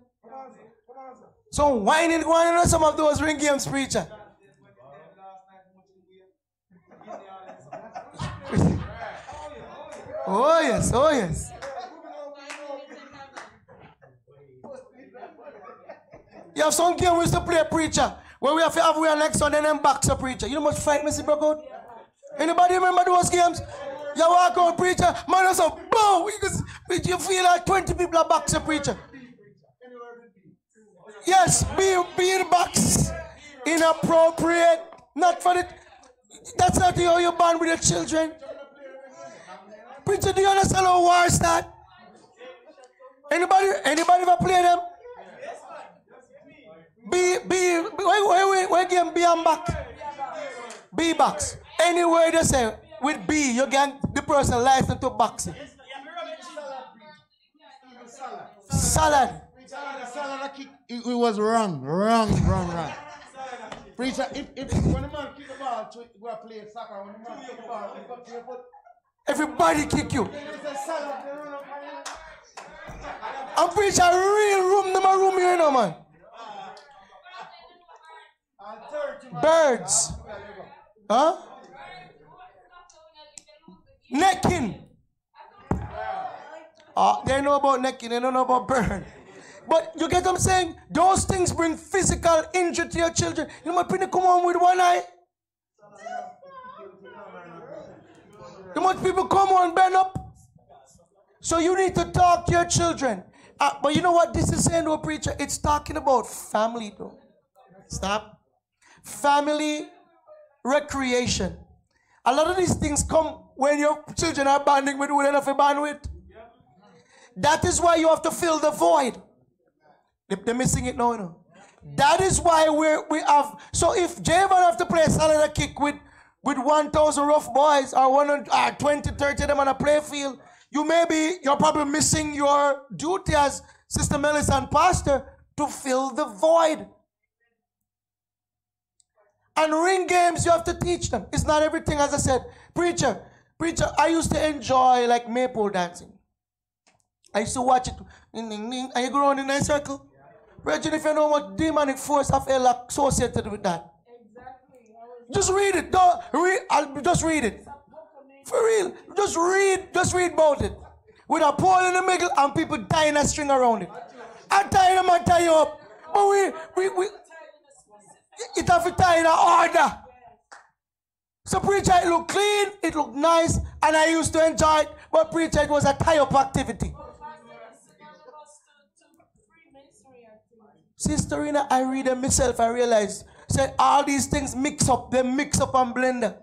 So whining, whining on some of those ring games, preacher. [LAUGHS] oh yes, oh yes. You have some game we used to play preacher. Where we have to have we next one and then boxer preacher. You know much fight Mr. broke? Anybody remember those games? You walk out preacher, man a boom. You, you feel like 20 people are boxer preacher. Yes, be, be in box. Inappropriate. Not for the that's not how you bond with your children. Preacher, do you understand how war start? Anybody anybody ever play them? B B wait wait wait wait game B and back. B box. Anywhere they say with B you get the person license to boxing. Salad. Salad kick, it, it was wrong, wrong, wrong, wrong. Preacher, if, if when the man kick the ball, to go and play soccer, when the man kick the ball, you got to your foot, Everybody kick you. then it's a salad, they run up and you- I'm preaching a real room, them a room here now, man. and 30 man. Birds. Huh? Necking. Uh, they know about necking, they don't know about burn. But you get what I'm saying? Those things bring physical injury to your children. You might people come home with one eye. You much people come on, bend up. So you need to talk to your children. Uh, but you know what this is saying to a preacher? It's talking about family, though. Stop. Family recreation. A lot of these things come when your children are bonding with who they with. That is why you have to fill the void. They- They're missing it now, you know. That is why we we have. So if Javon have to play a salad kick with with 1,000 rough boys or 100, uh, 20, 30 of them on a play field, you may be, you're probably missing your duty as Sister Melis and Pastor to fill the void. And ring games, you have to teach them. It's not everything, as I said. Preacher, preacher, I used to enjoy like maypole dancing. I used to watch it. Ding, and you go around in a circle. Brethren, if you know what demonic force of hell associated with that. Exactly. Just read it. Don't read. I'll just read it. For real. Just read. Just read about it. With a pole in the middle and people tying a string around it. I tie them and tie you up. But we we we it have to tie in a order. So preacher, it looked clean, it looked nice, and I used to enjoy it. But preacher, it was a tie-up activity. Sister Rina, I read them myself, I realized. Say all these things mix up, they mix up and blender.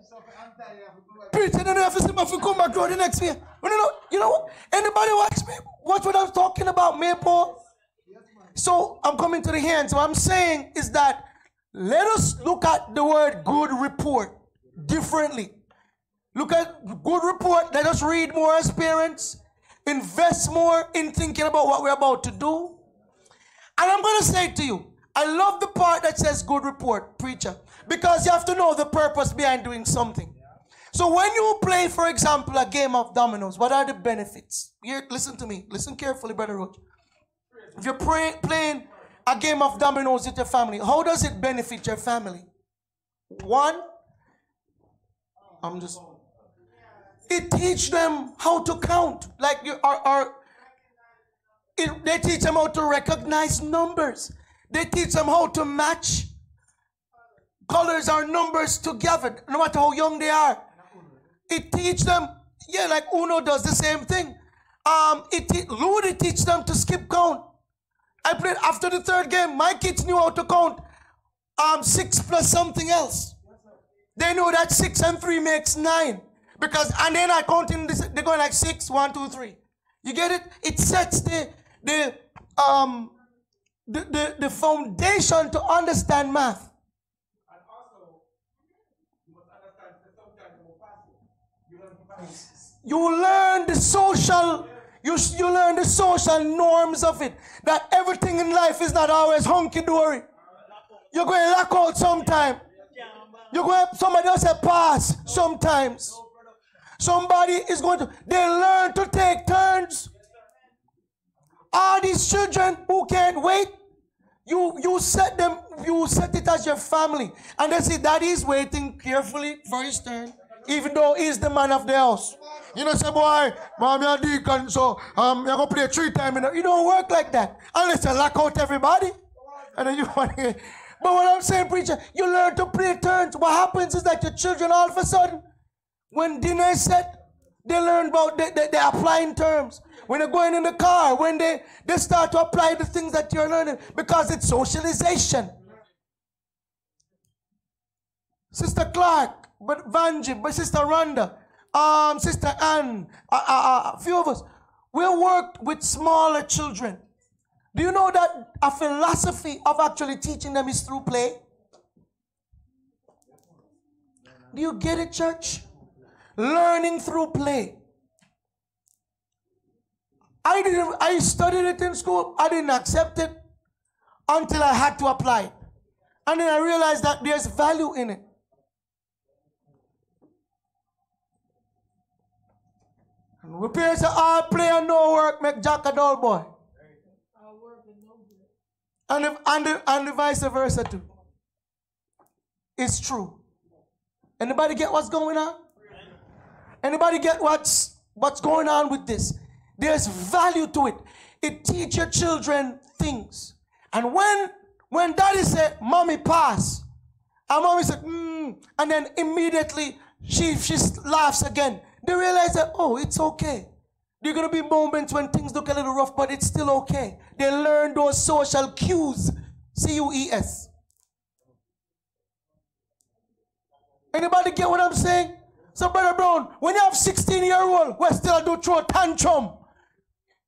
Preacher, then you have to see if come back the next year. You know, you know what? Anybody watch me? Watch what I'm talking about, Maypole? So I'm coming to the end. So what I'm saying is that let us look at the word good report differently. Look at good report. Let us read more as parents. Invest more in thinking about what we're about to do. And I'm going to say to you, I love the part that says good report, preacher, because you have to know the purpose behind doing something. So when you play, for example, a game of dominoes, what are the benefits? Here, listen to me. Listen carefully, Brother Roach. If you're pray, playing a game of dominoes with your family, how does it benefit your family? One, I'm just. It teach them how to count. Like you are, are it, they teach them how to recognize numbers. They teach them how to match colors or numbers together, no matter how young they are. It teach them, yeah, like Uno does the same thing. Um, it Ludo teach them to skip count. I played after the third game. My kids knew how to count um, six plus something else. They know that six and three makes nine. Because and then I count in this, they're going like six, one, two, three. You get it? It sets the the um the, the, the foundation to understand math. You learn the social, you, you learn the social norms of it. That everything in life is not always hunky dory. You're going to lock out sometime. You're going to, somebody else a pass sometimes. Somebody is going to they learn to take turns. All these children who can't wait, you you set them, you set it as your family. And they see daddy is waiting carefully for his turn, even though he's the man of the house. You know, say, boy, mommy and deacon, so um, you're gonna play three times. You, know, you don't work like that unless you lock out everybody. And then you [LAUGHS] want to. But what I'm saying, preacher, you learn to play turns. What happens is that your children all of a sudden, when dinner is set, they learn about they, they, they're applying terms. When they're going in the car, when they, they start to apply the things that you're learning because it's socialization. Sister Clark, but Vanji, but Sister Rhonda, um, Sister Ann, uh, a few of us, we worked with smaller children. Do you know that a philosophy of actually teaching them is through play? Do you get it, church? Learning through play. I didn't I studied it in school. I didn't accept it until I had to apply it. And then I realized that there's value in it. And we parents say, all play and no work make Jack a dull boy. And, if, and, and the vice versa too. It's true. Anybody get what's going on? Anybody get what's what's going on with this? There's value to it. It teach your children things. And when when daddy said, "Mommy, pass," and mommy said, mm, and then immediately she she laughs again. They realize that oh, it's okay. There are gonna be moments when things look a little rough, but it's still okay. They learn those social cues. C U E S. Anybody get what I'm saying? So, Brother Brown, when you have 16 year old, we still do throw tantrum.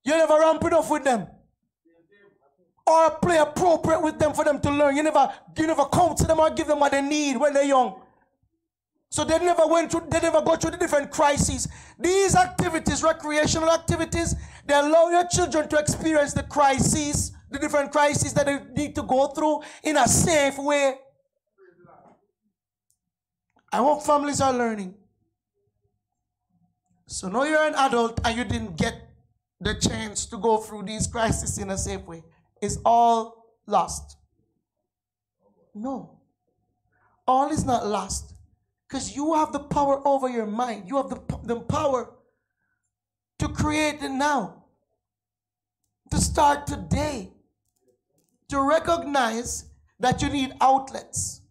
You never ramp enough with them. Or play appropriate with them for them to learn. You never, you never come to them or give them what they need when they're young. So they never went through, they never go through the different crises. These activities, recreational activities, they allow your children to experience the crises, the different crises that they need to go through in a safe way. I hope families are learning. So now you're an adult and you didn't get the chance to go through these crises in a safe way. is all lost. No. All is not lost. Because you have the power over your mind. You have the, the power to create it now. To start today. To recognize that you need outlets.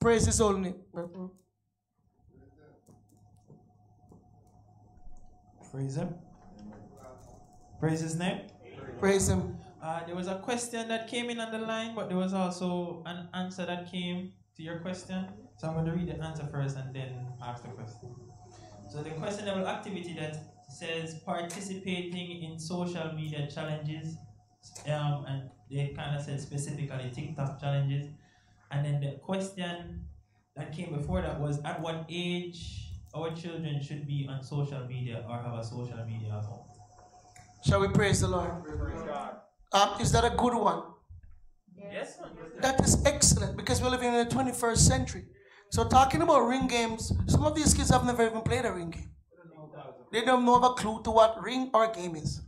Praise his holy name. Mm-hmm. Praise him. Praise his name. Praise him. Uh, there was a question that came in on the line, but there was also an answer that came to your question. So I'm going to read the answer first and then ask the question. So the questionable activity that says participating in social media challenges, um, and they kind of said specifically TikTok challenges. And then the question that came before that was at what age our children should be on social media or have a social media account. Shall we praise the Lord? Um, is that a good one? Yes. That is excellent because we're living in the 21st century. So talking about ring games, some of these kids have never even played a ring game. They don't know have a clue to what ring or game is.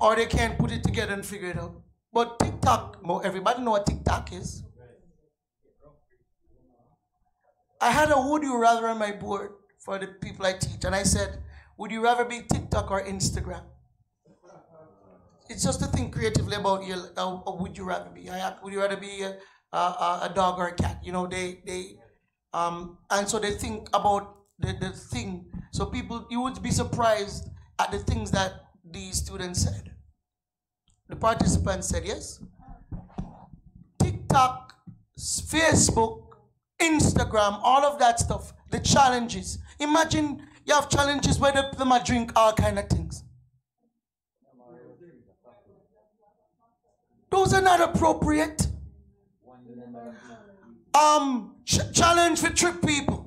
Or they can't put it together and figure it out. But TikTok, everybody know what TikTok is. I had a would you rather on my board for the people I teach, and I said, would you rather be TikTok or Instagram? It's just to think creatively about your, uh, would you rather be? I would you rather be a, a, a dog or a cat? You know, they, they, um, and so they think about the, the thing. So people, you would be surprised at the things that these students said. The participants said yes. TikTok, Facebook, Instagram, all of that stuff, the challenges. Imagine you have challenges where they, they might drink all kind of things. Those are not appropriate. Um, ch- challenge for trick people.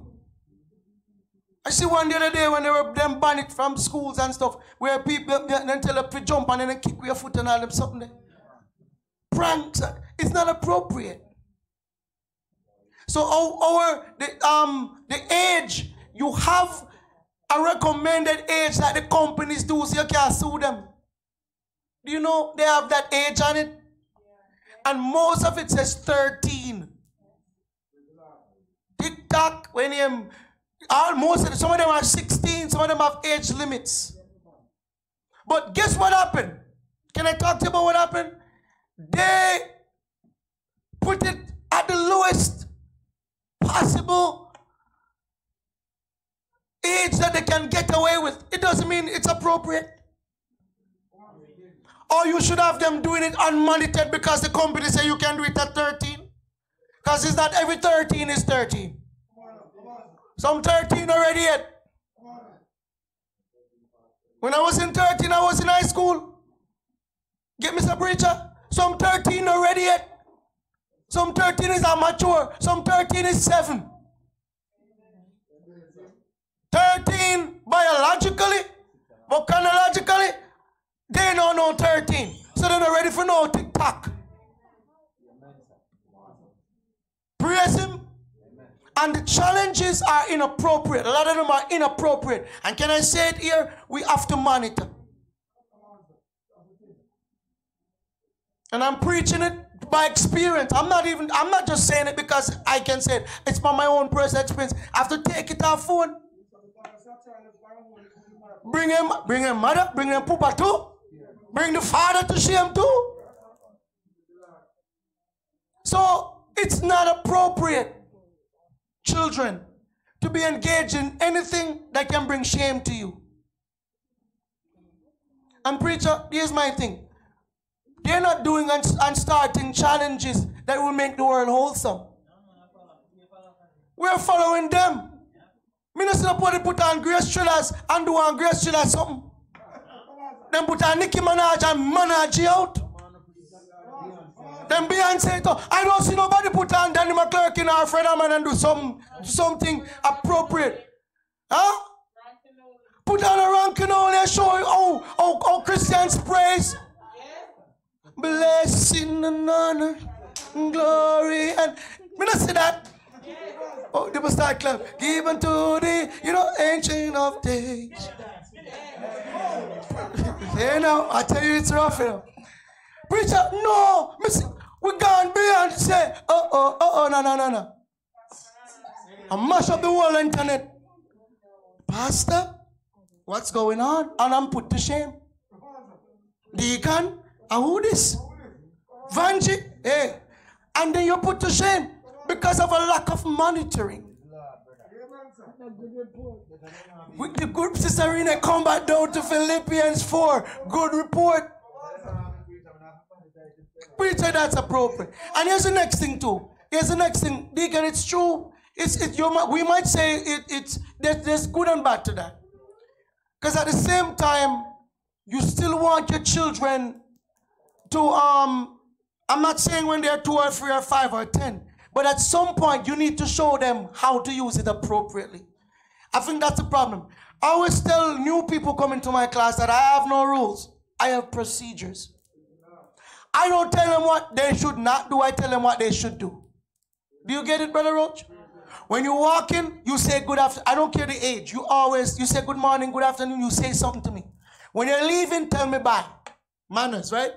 I see one the other day when they were them banned from schools and stuff, where people then tell them to jump and then kick with your foot and all them something there. Pranks, uh, it's not appropriate. So our, our the um the age you have a recommended age that the companies do so you can sue them. Do you know they have that age on it? And most of it says 13. TikTok, when you almost some of them are 16, some of them have age limits. But guess what happened? Can I talk to you about what happened? They put it at the lowest possible age that they can get away with. It doesn't mean it's appropriate. Or you should have them doing it unmonitored because the company say you can do it at 13. Because it's not every 13 is 13. Some 13 already yet. When I was in 13, I was in high school. Get Mr. Preacher. Some 13 already yet. Some 13 is amateur. Some 13 is 7. 13 biologically, but chronologically, they don't know 13. So they're not ready for no TikTok. Praise him. And the challenges are inappropriate. A lot of them are inappropriate. And can I say it here? We have to monitor. And I'm preaching it by experience. I'm not even, I'm not just saying it because I can say it. It's from my own personal experience. I have to take it off phone. Bring him, bring him mother, bring him papa too. Bring the father to see him too. So it's not appropriate, children, to be engaged in anything that can bring shame to you. And preacher, here's my thing. They're not doing and, and starting challenges that will make the world wholesome. We're following them. Minister of Body put on Grace Thrillers and do on Grace Thrillers something. Then put on Nicki Minaj and Manaj out. Then Beyonce up. I don't see nobody put on Donnie McClurkin or Fred Hammond and do some, something appropriate. Huh? Put on a ranking only and show oh oh how Christians praise. Blessing and honor, glory, and me not say that. Oh, they will start clap. Know, ancient of days. you know, I tell you it's rough, you know. Preacher, no, miss, we gone beyond say, oh, oh, oh, oh, no, no, no, no. I mash up the whole internet. Pastor, what's going on? And I'm put to shame. Deacon, and who this? Vanji, hey. And then you're put to shame because of a lack of monitoring. With the good Rena come back down to Philippians 4. Good report. Preacher, that's appropriate. And here's the next thing too. Here's the next thing. Deacon, it's true. It's, it, you might, we might say it, it's there's, there's good and bad to that. Because at the same time, you still want your children to um I'm not saying when they're two or three or five or ten, but at some point you need to show them how to use it appropriately. I think that's the problem. I always tell new people coming to my class that I have no rules. I have procedures. I don't tell them what they should not do, I tell them what they should do. Do you get it, Brother Roach? When you walk in, you say good afternoon. I don't care the age. You always, you say good morning, good afternoon, you say something to me. When you're leaving, tell me bye. Manners, right?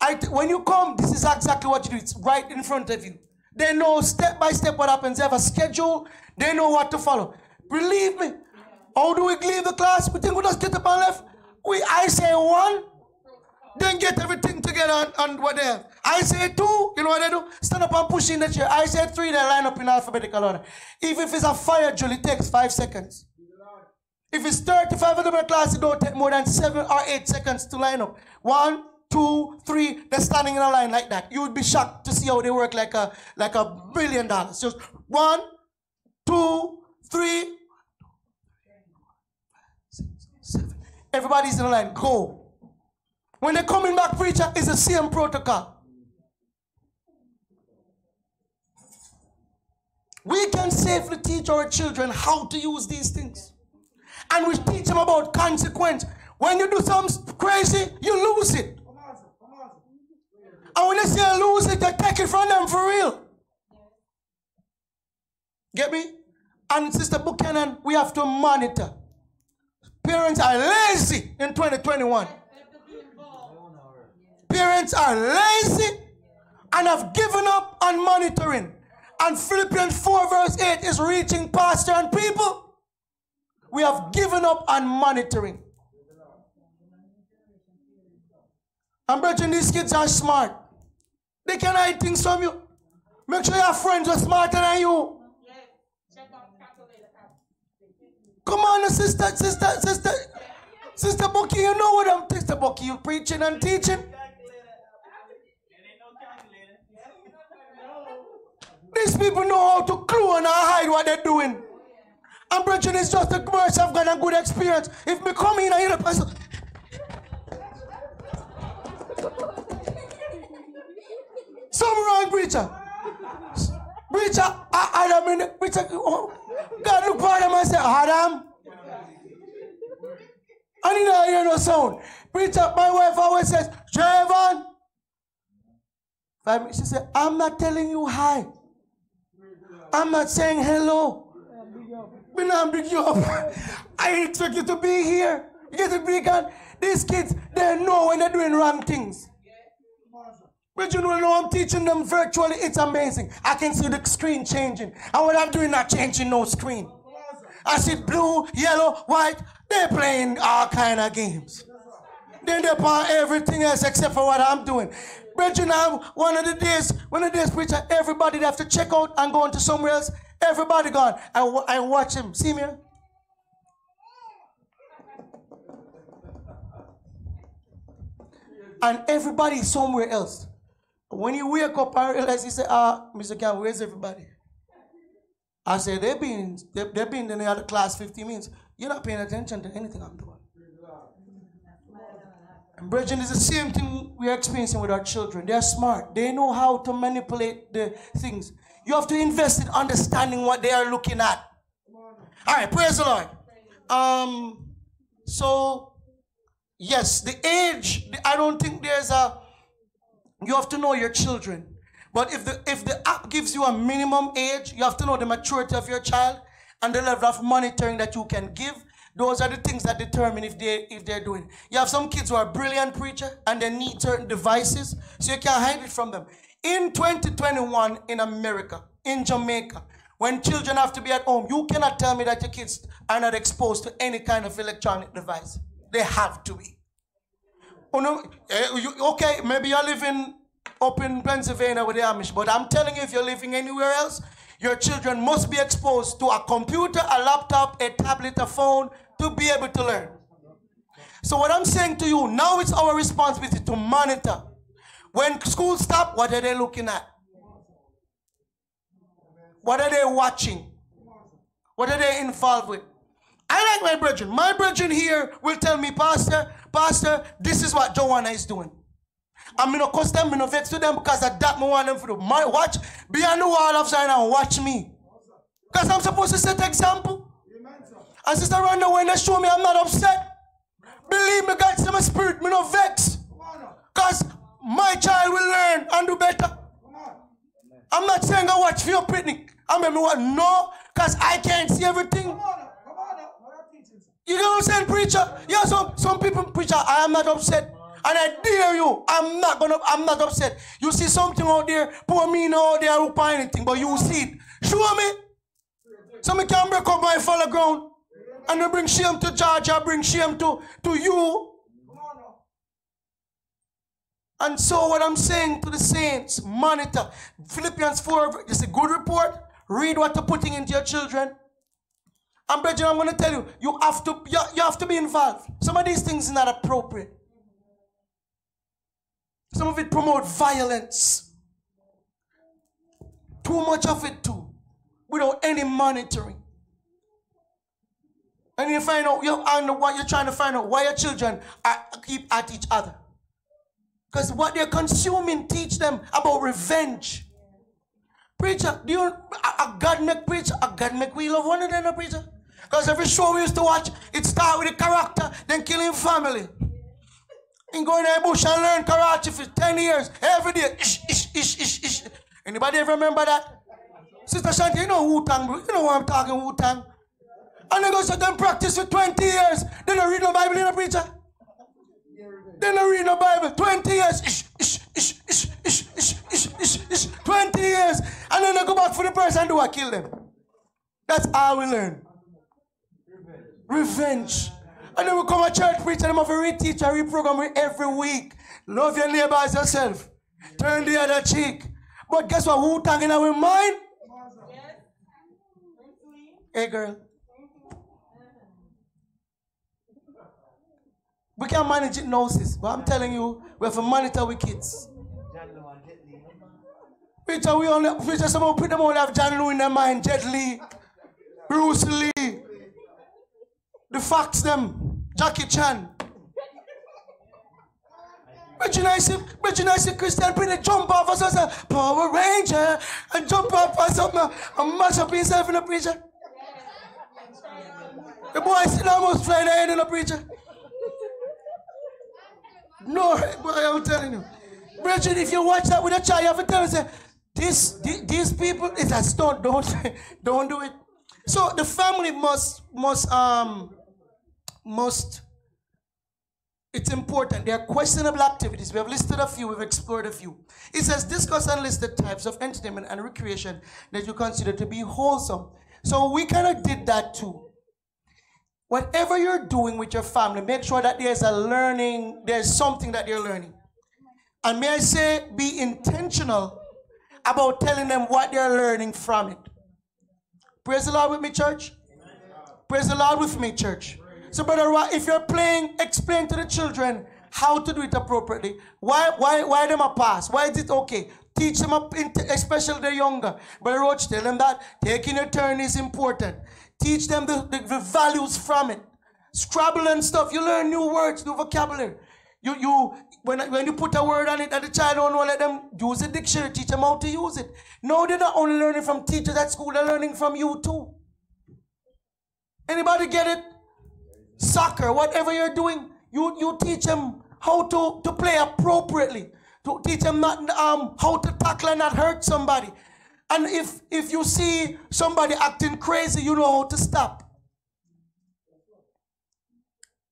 I when you come, this is exactly what you do. It's right in front of you. They know step by step what happens. They have a schedule. They know what to follow. Believe me. How do we leave the class? We think we just get up and left. We, I say one, then get everything together and, and what they. I say two, you know what they do? Stand up and push in the chair. I say three, they line up in alphabetical order. Even if it's a fire drill, it takes five seconds. If it's 35 of them in class, it don't take more than seven or eight seconds to line up. One, two, three, they're standing in a line like that. You would be shocked to see how they work like a like a billion dollars. Just one, two, three, six, seven. Everybody's in line. Go. When they're coming back, preacher, it's the same protocol. We can safely teach our children how to use these things. And we teach them about consequence. When you do something crazy, you lose it. And when they say lose it, they take it from them for real. Get me? And Sister Buchanan, we have to monitor. Parents are lazy in 2021. Parents are lazy and have given up on monitoring. And Philippians 4, verse 8 is reaching pastor and people. We have given up on monitoring. And brethren, these kids are smart. They can hide things from you. Make sure your friends are smarter than you. Come on, sister, sister, sister. Sister Bucky, you know what I'm Sister Bucky, you preaching and teaching. These people know how to clue and hide what they're doing. I'm preaching it's just a mercy of God and good experience. If me come in and hear the person, Something wrong, preacher. Preacher, I, Adam, in preacher, oh, God for Adam and say, Adam. And he don't hear no sound. Preacher, my wife always says, minutes, she said, I'm not telling you hi. I'm not saying hello. Me not big you up. [LAUGHS] I expect you to be here. You get to big on. These kids, they know when they're doing wrong things. But you know, I'm teaching them virtually. It's amazing. I can see the screen changing. And what I'm doing, not changing no screen. I see blue, yellow, white. They're playing all kind of games. Then they're playing everything else except for what I'm doing. Brethren, I'm one of the days, one of the days, preacher, everybody they have to check out and go into somewhere else. Everybody gone. I, I watch him. See me? And everybody somewhere else. When you wake up and realize, he say, ah, Mr. Cam, where's everybody? I said, they've been, they, they've been in the other class 15 minutes. You're not paying attention to anything I'm doing. And brethren, it's the same thing we are experiencing with our children. They're smart. They know how to manipulate the things. You have to invest in understanding what they are looking at. All right, praise the Lord. Um, so yes, the age. I don't think there's a. You have to know your children. But if the if the app gives you a minimum age, you have to know the maturity of your child and the level of monitoring that you can give. Those are the things that determine if they if they're doing. You have some kids who are brilliant preacher and they need certain devices, so you can't hide it from them. In 2021 in America, in Jamaica, when children have to be at home, you cannot tell me that your kids are not exposed to any kind of electronic device. They have to be. Oh eh, okay, maybe you're living up in Pennsylvania with the Amish, but I'm telling you, if you're living anywhere else, your children must be exposed to a computer, a laptop, a tablet, a phone to be able to learn. So what I'm saying to you, now it's our responsibility to monitor. When school stop, what are they looking at? What are they watching? What are they involved with? I like my brethren. My brethren here will tell me, Pastor, Pastor, this is what Joanna is doing. I'm gonna them, I'm gonna vex to them because I that me want them to. My watch, be on the wall of Zion and watch me. Because I'm supposed to set example. And Sister Rhonda, when they show me, I'm not upset. believe me, God send my spirit, me no vex. Because my child will learn and do better. I'm not saying I watch for your picnic. I mean, what? No, because I can't see everything. You know what I'm saying, preacher? Yeah, some, some people, preacher, I am not upset. And I dare you, I'm not gonna, I'm not upset. You see something out there, poor me out there who anything, but you see it. Show me. So me can break up my follow ground. And I bring shame to Georgia, bring shame to, to you. And so what I'm saying to the saints, monitor. Philippians 4 is a good report. Read what you're putting into your children. And brethren, I'm going to tell you, you have to you, you have to be involved. Some of these things are not appropriate. Some of it promote violence. Too much of it too, without any monitoring. And you find out you and what you're trying to find out why your children are, keep at each other. Because what they're consuming teach them about revenge. Preacher, do you a, a God make preacher? A God make we love one another, preacher? Because every show we used to watch, it start with a character, then killing family. And go in the bush and learn karate for 10 years, every day. Ish, ish, ish, ish, ish. Anybody ever remember that? Sister Shanti, you know Wu-Tang. You know what I'm talking, Wu-Tang. And they go sit and practice for 20 years. Then they read the Bible in a preacher. Then they read the Bible 20 years. Ish, ish, ish, ish, ish, ish, ish, ish, ish, 20 years. And then they go back for the person and do what? Kill them. That's how we learn. Revenge. And then we come to church preach and them have to reteach and reprogram every week. Love your neighbor as yourself. Turn the other cheek. But guess what? Who talking our mind? Hey girl. We can't manage it now, sis. But I'm telling you, we have to monitor with kids. Preacher, we only preacher some of them only have John Lou in their mind, Jet Li, Bruce Lee, the facts them, Jackie Chan. Imagine I see, imagine I see Christian jump off as a Power Ranger and jump off or something and mash up himself in a preacher. The boy still almost flying the head in a preacher. No, boy, I'm telling you. Bridget, if you watch that with a child, you have to tell them, say, this, these, people, it's a stunt. Don't, [LAUGHS] don't do it. So the family must, must, um, must, it's important. There are questionable activities. We have listed a few, we've explored a few. It says, discuss unlisted types of entertainment and recreation that you consider to be wholesome. So we kind of did that too. Whatever you're doing with your family, make sure that there's a learning, there's something that you're learning. And may I say, be intentional about telling them what they're learning from it. Praise the Lord with me, church. Praise the Lord with me, church. So, brother, if you're playing, explain to the children how to do it appropriately. Why, why, why them a pass? Why is it okay? Teach them, up, especially the younger. Brother Roach, tell them that taking a turn is important. Teach them the, the, the, values from it. Scrabble and stuff. You learn new words, new vocabulary. You, you, when, when you put a word on it and the child don't know, let them use a dictionary, teach them how to use it. No, they're not only learning from teachers at school, they're learning from you too. Anybody get it? Soccer, whatever you're doing, you, you teach them how to, to play appropriately. To teach them not, um, how to tackle and not hurt somebody. And if, if you see somebody acting crazy, you know how to stop.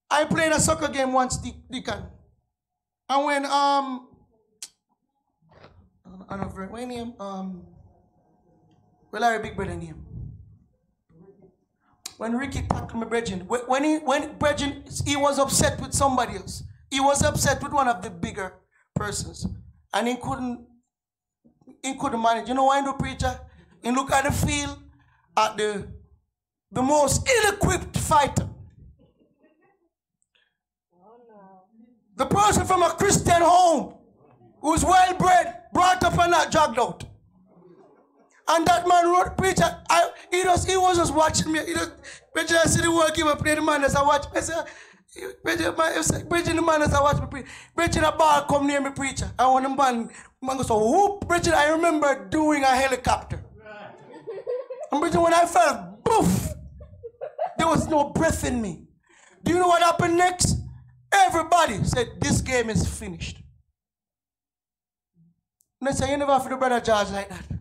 I played a soccer game once, Deacon. And when, um, I don't know, when name, um, well, Larry Big Brother name. When Ricky tackled my brethren, when he, when brethren, he was upset with somebody else. He was upset with one of the bigger persons. And he couldn't he couldn't manage. You know why the preacher? He look at the field at the the most ill-equipped fighter. The person from a Christian home who's well bred, brought up and not dragged out. And that man wrote preacher. I, he, was, he was just watching me. He just, preacher, I see the work he was playing man as I watch. I said, preacher, man, preacher, the man as I watch me preach. Preacher, a ball come near me, preacher. I want the man Man goes, so whoop, Bridget, I remember doing a helicopter. And Bridget, when I felt boof, there was no breath in me. Do you know what happened next? Everybody said this game is finished. And they say, you never have to do brother George like that.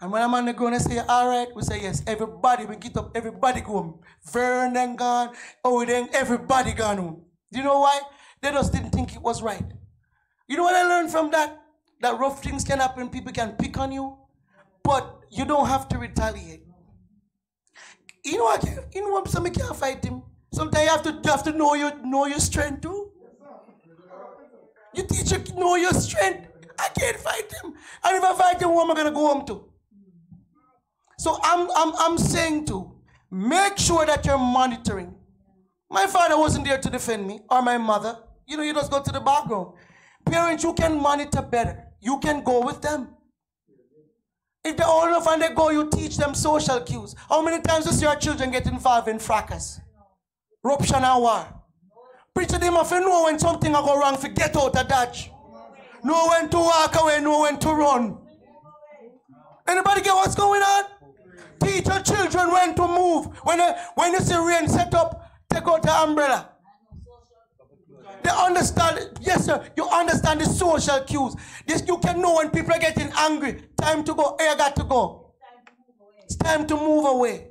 And when I'm on the ground, they say, all right, we say, yes, everybody, we get up, everybody go home. Vernon gone, oh, then everybody gone home. Do you know why? They just didn't think it was right. You know what I learned from that? That rough things can happen, people can pick on you, but you don't have to retaliate. You know what? You know what? Some can't fight him. Sometimes you have to you have to know your know your strength too. You teach you know your strength. I can't fight him. And if I fight him, who am I gonna go home to? So I'm I'm I'm saying to make sure that you're monitoring. My father wasn't there to defend me, or my mother. You know, you just go to the background. Parents, you can monitor better. You can go with them. If they're old enough and they go, you teach them social cues. How many times does your children get involved in fracas? Ruption and war. Preacher, they must know when something will go wrong, forget out of dodge. Know when to walk away, know when to run. Anybody get what's going on? Teach your children when to move. When, uh, when you see rain set up, take out the umbrella. They understand, yes, sir. You understand the social cues. This you can know when people are getting angry. Time to go. I got to go. It's time to move away.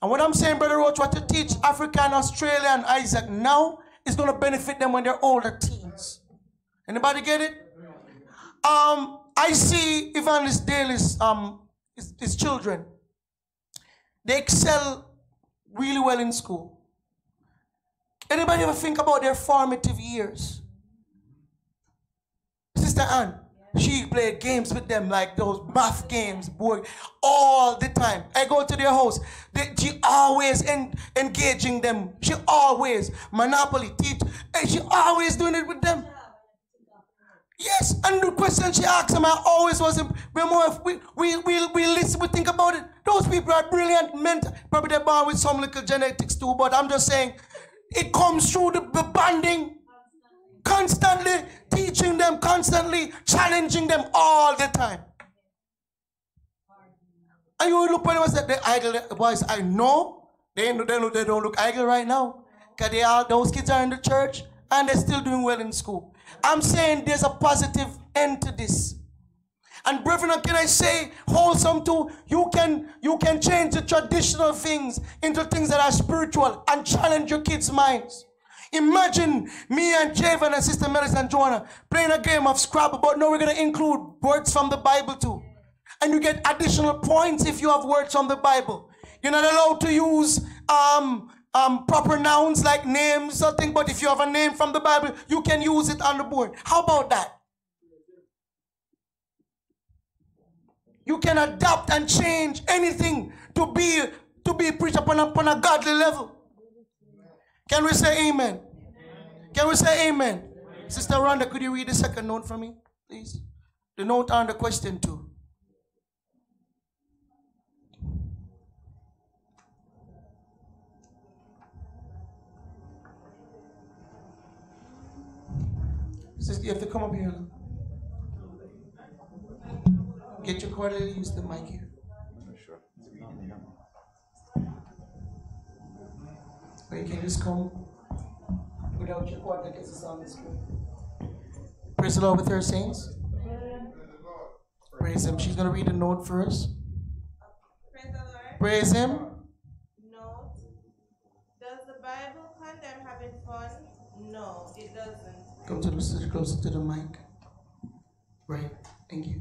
And what I'm saying, Brother Roach, what you teach African, Australian, Isaac now is going to benefit them when they're older teens. Anybody get it? Um, I see Evangelist Daly's um his, his children. They excel really well in school. Anybody ever think about their formative years? Sister Ann, she played games with them like those math games, boy, all the time. I go to their house. They, she always en- engaging them. She always Monopoly, teach. And she always doing it with them. Yes, and the question she asked him, I always was remember we we we we listen, we think about it. Those people are brilliant mental. Probably they're born with some little genetics too, but I'm just saying it comes through the, the bonding. Constantly teaching them, constantly challenging them all the time. And you look it was that the idle boys, I know they, they, they don't look idle right now. Because they are those kids are in the church and they're still doing well in school. I'm saying there's a positive end to this. And brethren, can I say wholesome too? You can you can change the traditional things into things that are spiritual and challenge your kids' minds. Imagine me and Javen and Sister Melis and Joanna playing a game of Scrabble, but no, we're gonna include words from the Bible too. And you get additional points if you have words from the Bible. You're not allowed to use um um, proper nouns like names, something, but if you have a name from the Bible, you can use it on the board. How about that? You can adapt and change anything to be to be preached upon, upon a godly level. Can we say amen? Can we say amen? Sister Rhonda, could you read the second note for me, please? The note on the question two. Sister, you have to come up here. Get your cord and use the mic here. Or you can just come without your cord that gets us on the screen. Praise the Lord with her saints. Praise Him. She's going to read a note for us. Praise the Lord. Praise Him. Note. Does the Bible condemn having fun? No, it doesn't. Come to the closer to the mic. Right. Thank you.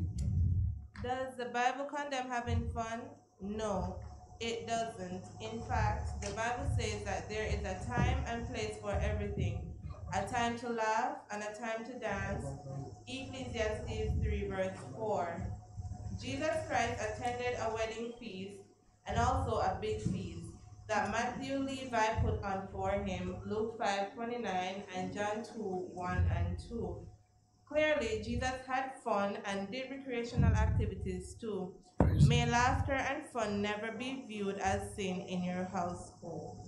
Does the Bible condemn having fun? No, it doesn't. In fact, the Bible says that there is a time and place for everything a time to laugh and a time to dance. Ecclesiastes 3, verse 4. Jesus Christ attended a wedding feast and also a big feast that Matthew Levi put on for him, Luke 5 29 and John 2 1 and 2. Clearly, Jesus had fun and did recreational activities too. May laughter and fun never be viewed as sin in your household.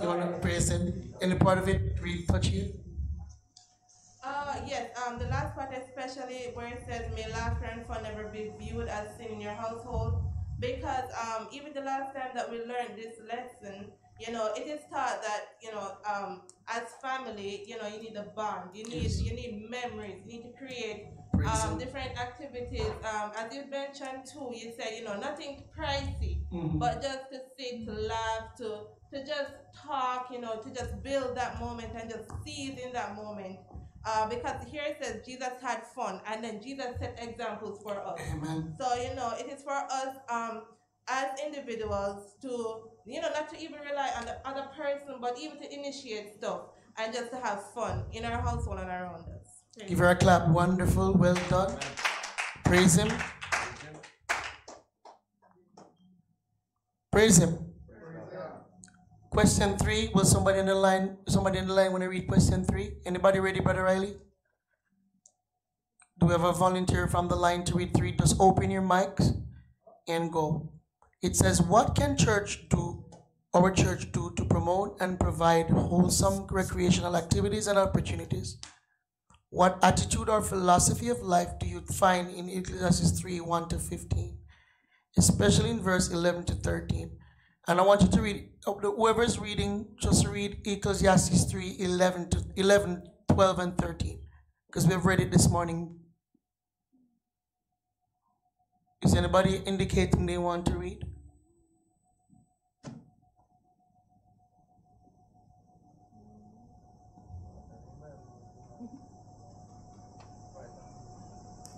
You want to praise Him? Any part of it really touch you? Uh, yes, um, the last part especially where it says, may laughter and fun never be viewed as sin in your household. Because um, even the last time that we learned this lesson, You know, it is taught that you know, um, as family, you know, you need a bond. You need you need memories. You need to create um, different activities. Um, as you mentioned too, you said you know nothing pricey, Mhm. but just to sit, to laugh, to to just talk. You know, to just build that moment and just seize in that moment. Uh, because here it says Jesus had fun, and then Jesus set examples for us. Amen. So you know, it is for us um, as individuals to you know not to even rely on the other person, but even to initiate stuff and just to have fun in our household and around us. Give her a clap. Wonderful. Well done. Praise Him. Praise Him. Question three. Will somebody in the line? Somebody in the line want to read question three? Anybody ready, Brother Riley? Do we have a volunteer from the line to read three? Just open your mics and go. It says, "What can church do? Our church do to promote and provide wholesome recreational activities and opportunities?" What attitude or philosophy of life do you find in Ecclesiastes 3 1 to 15, especially in verse 11 to 13? And I want you to read, uh, whoever's reading, just read Ecclesiastes 3 11 to 11, 12, and 13, because we have read it this morning. Is anybody indicating they want to read?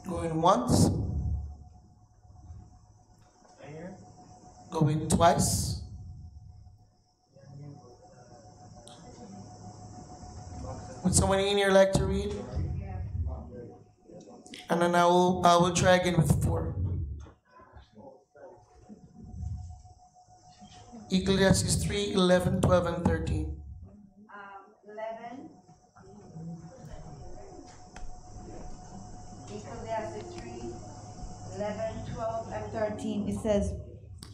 Going once. Going twice. Would someone in here like to read? And then I will I will try again with four. Ecclesiastes 3, 11, 12, and 13. Um, 11. Ecclesiastes 3, 11, 12, and 13. It says,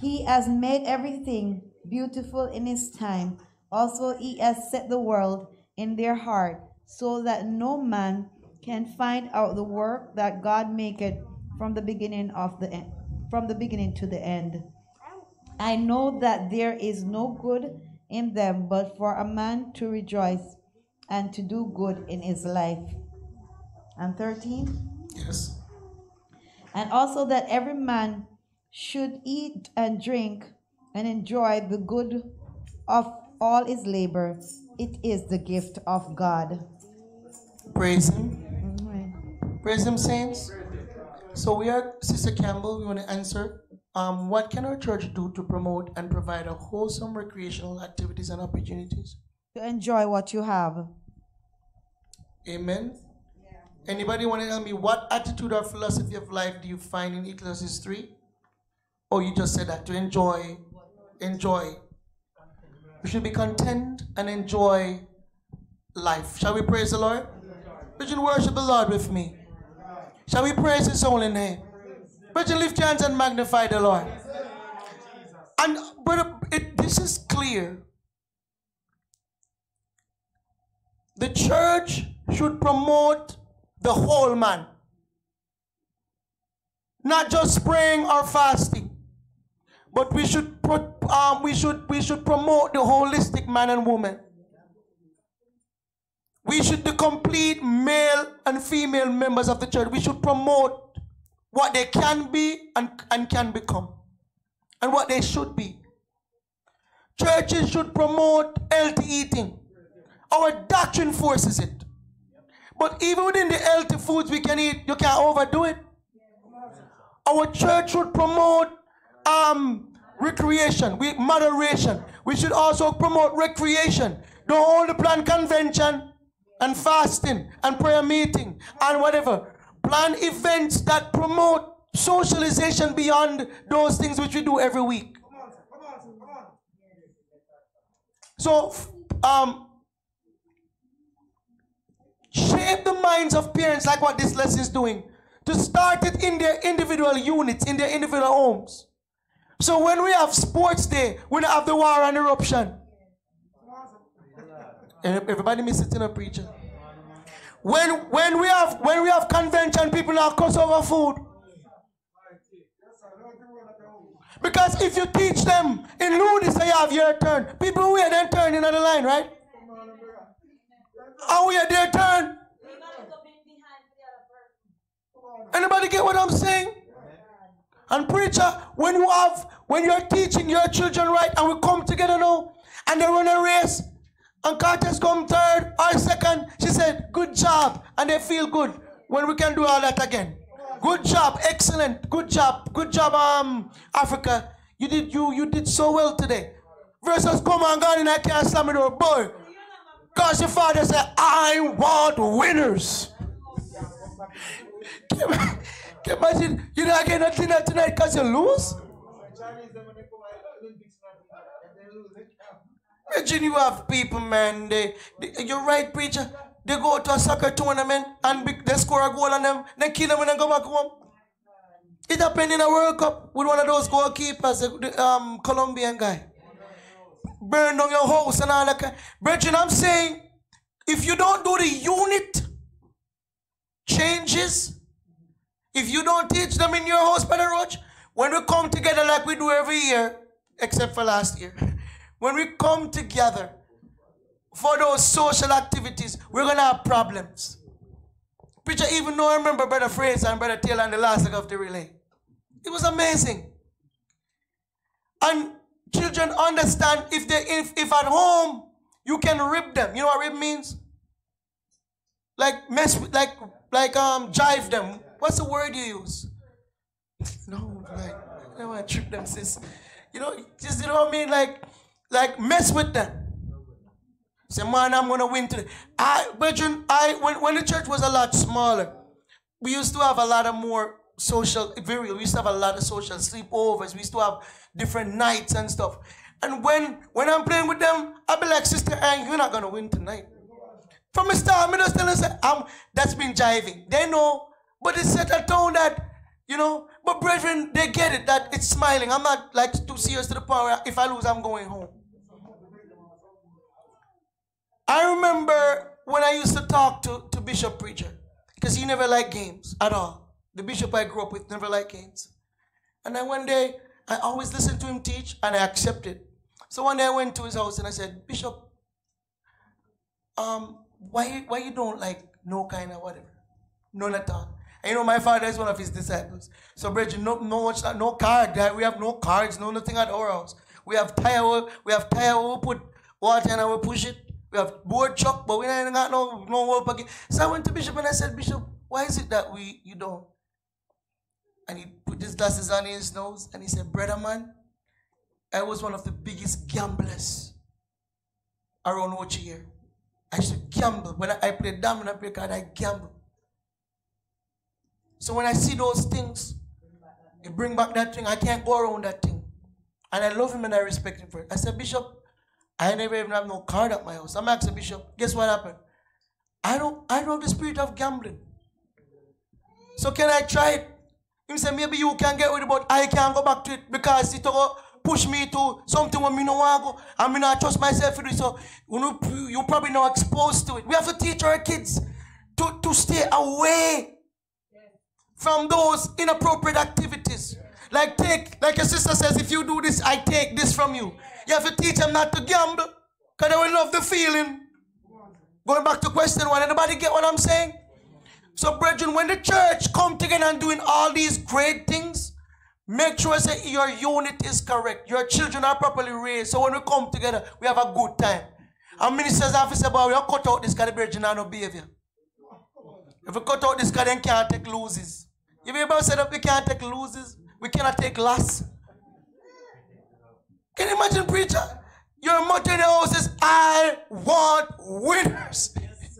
He has made everything beautiful in His time. Also, He has set the world in their heart, so that no man can find out the work that God maketh from the beginning of the end, from the beginning to the end. I know that there is no good in them, but for a man to rejoice and to do good in his life. And 13. Yes. And also that every man should eat and drink and enjoy the good of all his labor. It is the gift of God. Praise Him. Amen. Praise Him, saints. So we are, Sister Campbell, we want to answer. Um, what can our church do to promote and provide a wholesome recreational activities and opportunities? To enjoy what you have. Amen. Anybody want to tell me what attitude or philosophy of life do you find in Ecclesiastes 3? Oh, you just said that to enjoy, enjoy. We should be content and enjoy life. Shall we praise the Lord? Should worship the Lord with me. Shall we praise His holy name? You lift your hands and magnify the Lord? And brother, it, this is clear. The church should promote the whole man, not just praying or fasting, but we should um, we should we should promote the holistic man and woman. We should the complete male and female members of the church. We should promote what they can be and, and can become, and what they should be. Churches should promote healthy eating. Our doctrine forces it. But even within the healthy foods we can eat, you can't overdo it. Our church should promote um, recreation, we, moderation. We should also promote recreation. Don't the plan convention and fasting and prayer meeting and whatever. Plan events that promote socialization beyond those things which we do every week. So, um, shape the minds of parents like what this lesson is doing to start it in their individual units, in their individual homes. So when we have sports day, we don't have the war and eruption. Everybody miss it in a preacher. When when we have when we have convention, people are cuss over food. Because if you teach them in Ludo, they have your turn. People who are then turn in on the line, right? Are we at their turn? Anybody get what I'm saying? And preacher, when you have, when you're teaching your children right, and we come together now, and they run a race, and Carter's come third or second, she said, "Good job," and they feel good when we can do all that again. Good job, excellent, good job, good job, um, Africa. You did you you did so well today. Versus come on, God, and I can't slam it door, boy. Cause your father said, I want winners. [LAUGHS] You you imagine you're not getting a dinner tonight because you lose? Imagine you have people, man. They, they, you're right, preacher. They go to a soccer tournament and be, they score a goal on them, they kill them and then go back home. It happened in a World Cup with one of those goalkeepers, the um, Colombian guy. Burn down your house and all that. kind- Brethren, I'm saying, if you don't do the unit changes, if you don't teach them in your house, Brother Roach, when we come together like we do every year, except for last year, [LAUGHS] when we come together for those social activities, we're gonna have problems. Preacher, even though I remember Brother Fraser and Brother Taylor and the last leg of the relay, it was amazing. And children understand if they if, if at home you can rib them. You know what rib means? Like mess like like um jive them. What's the word you use? No, like I don't want to trip them, sis. You know, just you know what I mean? Like like mess with them. Say, man, I'm gonna win today. I, brethren, I when when the church was a lot smaller, we used to have a lot of more social. Very, we used to have a lot of social sleepovers. We used to have different nights and stuff. And when when I'm playing with them, I'll be like, Sister Ann, you're not gonna win tonight. From the start, I'm just telling them, I'm, that's been jiving. They know, but it's set a tone that, you know, but brethren, they get it that it's smiling. I'm not like too serious to the point where if I lose, I'm going home. I remember when I used to talk to, to Bishop Preacher, because he never liked games at all. The bishop I grew up with never liked games. And then one day, I always listened to him teach and I accepted. So one day I went to his house and I said, Bishop, um, why, why you don't like no kind of whatever? None at all. And you know, my father is one of his disciples. So, Bridget, no, no, no card. We have no cards, no nothing at our house. We have tire, we have tire, we put water and we push it. We have board chuck, but we ain't got no no work again. So I went to Bishop and I said, Bishop, why is it that we you don't? And he put his glasses on his nose and he said, Brother man, I was one of the biggest gamblers around Ochi here. I used to gamble. When I, I played and I play card, I gamble. So when I see those things, it bring back that thing. I can't go around that thing. And I love him and I respect him for it. I said, Bishop, I never even have no card at my house. I'm asking Bishop, guess what happened? I don't I don't have the spirit of gambling. So can I try it? He said, maybe you can get with it, but I can't go back to it because it will push me to something when me no want go. And me not trust myself to. So you, know, you probably not exposed to it. We have to teach our kids to, to stay away from those inappropriate activities. Like take, like your sister says, if you do this, I take this from you. You have to teach them not to gamble. Because they will love the feeling. Going back to question one, anybody get what I'm saying? So, brethren, when the church come together and doing all these great things, make sure that your unit is correct. Your children are properly raised. So when we come together, we have a good time. And ministers office about we have cut out this kind of no behavior. If we cut out this guy, then can't take loses. If you ever said that we can't take loses, we cannot take loss. Can you imagine, preacher? Your motto in the house is, I want winners. Yes,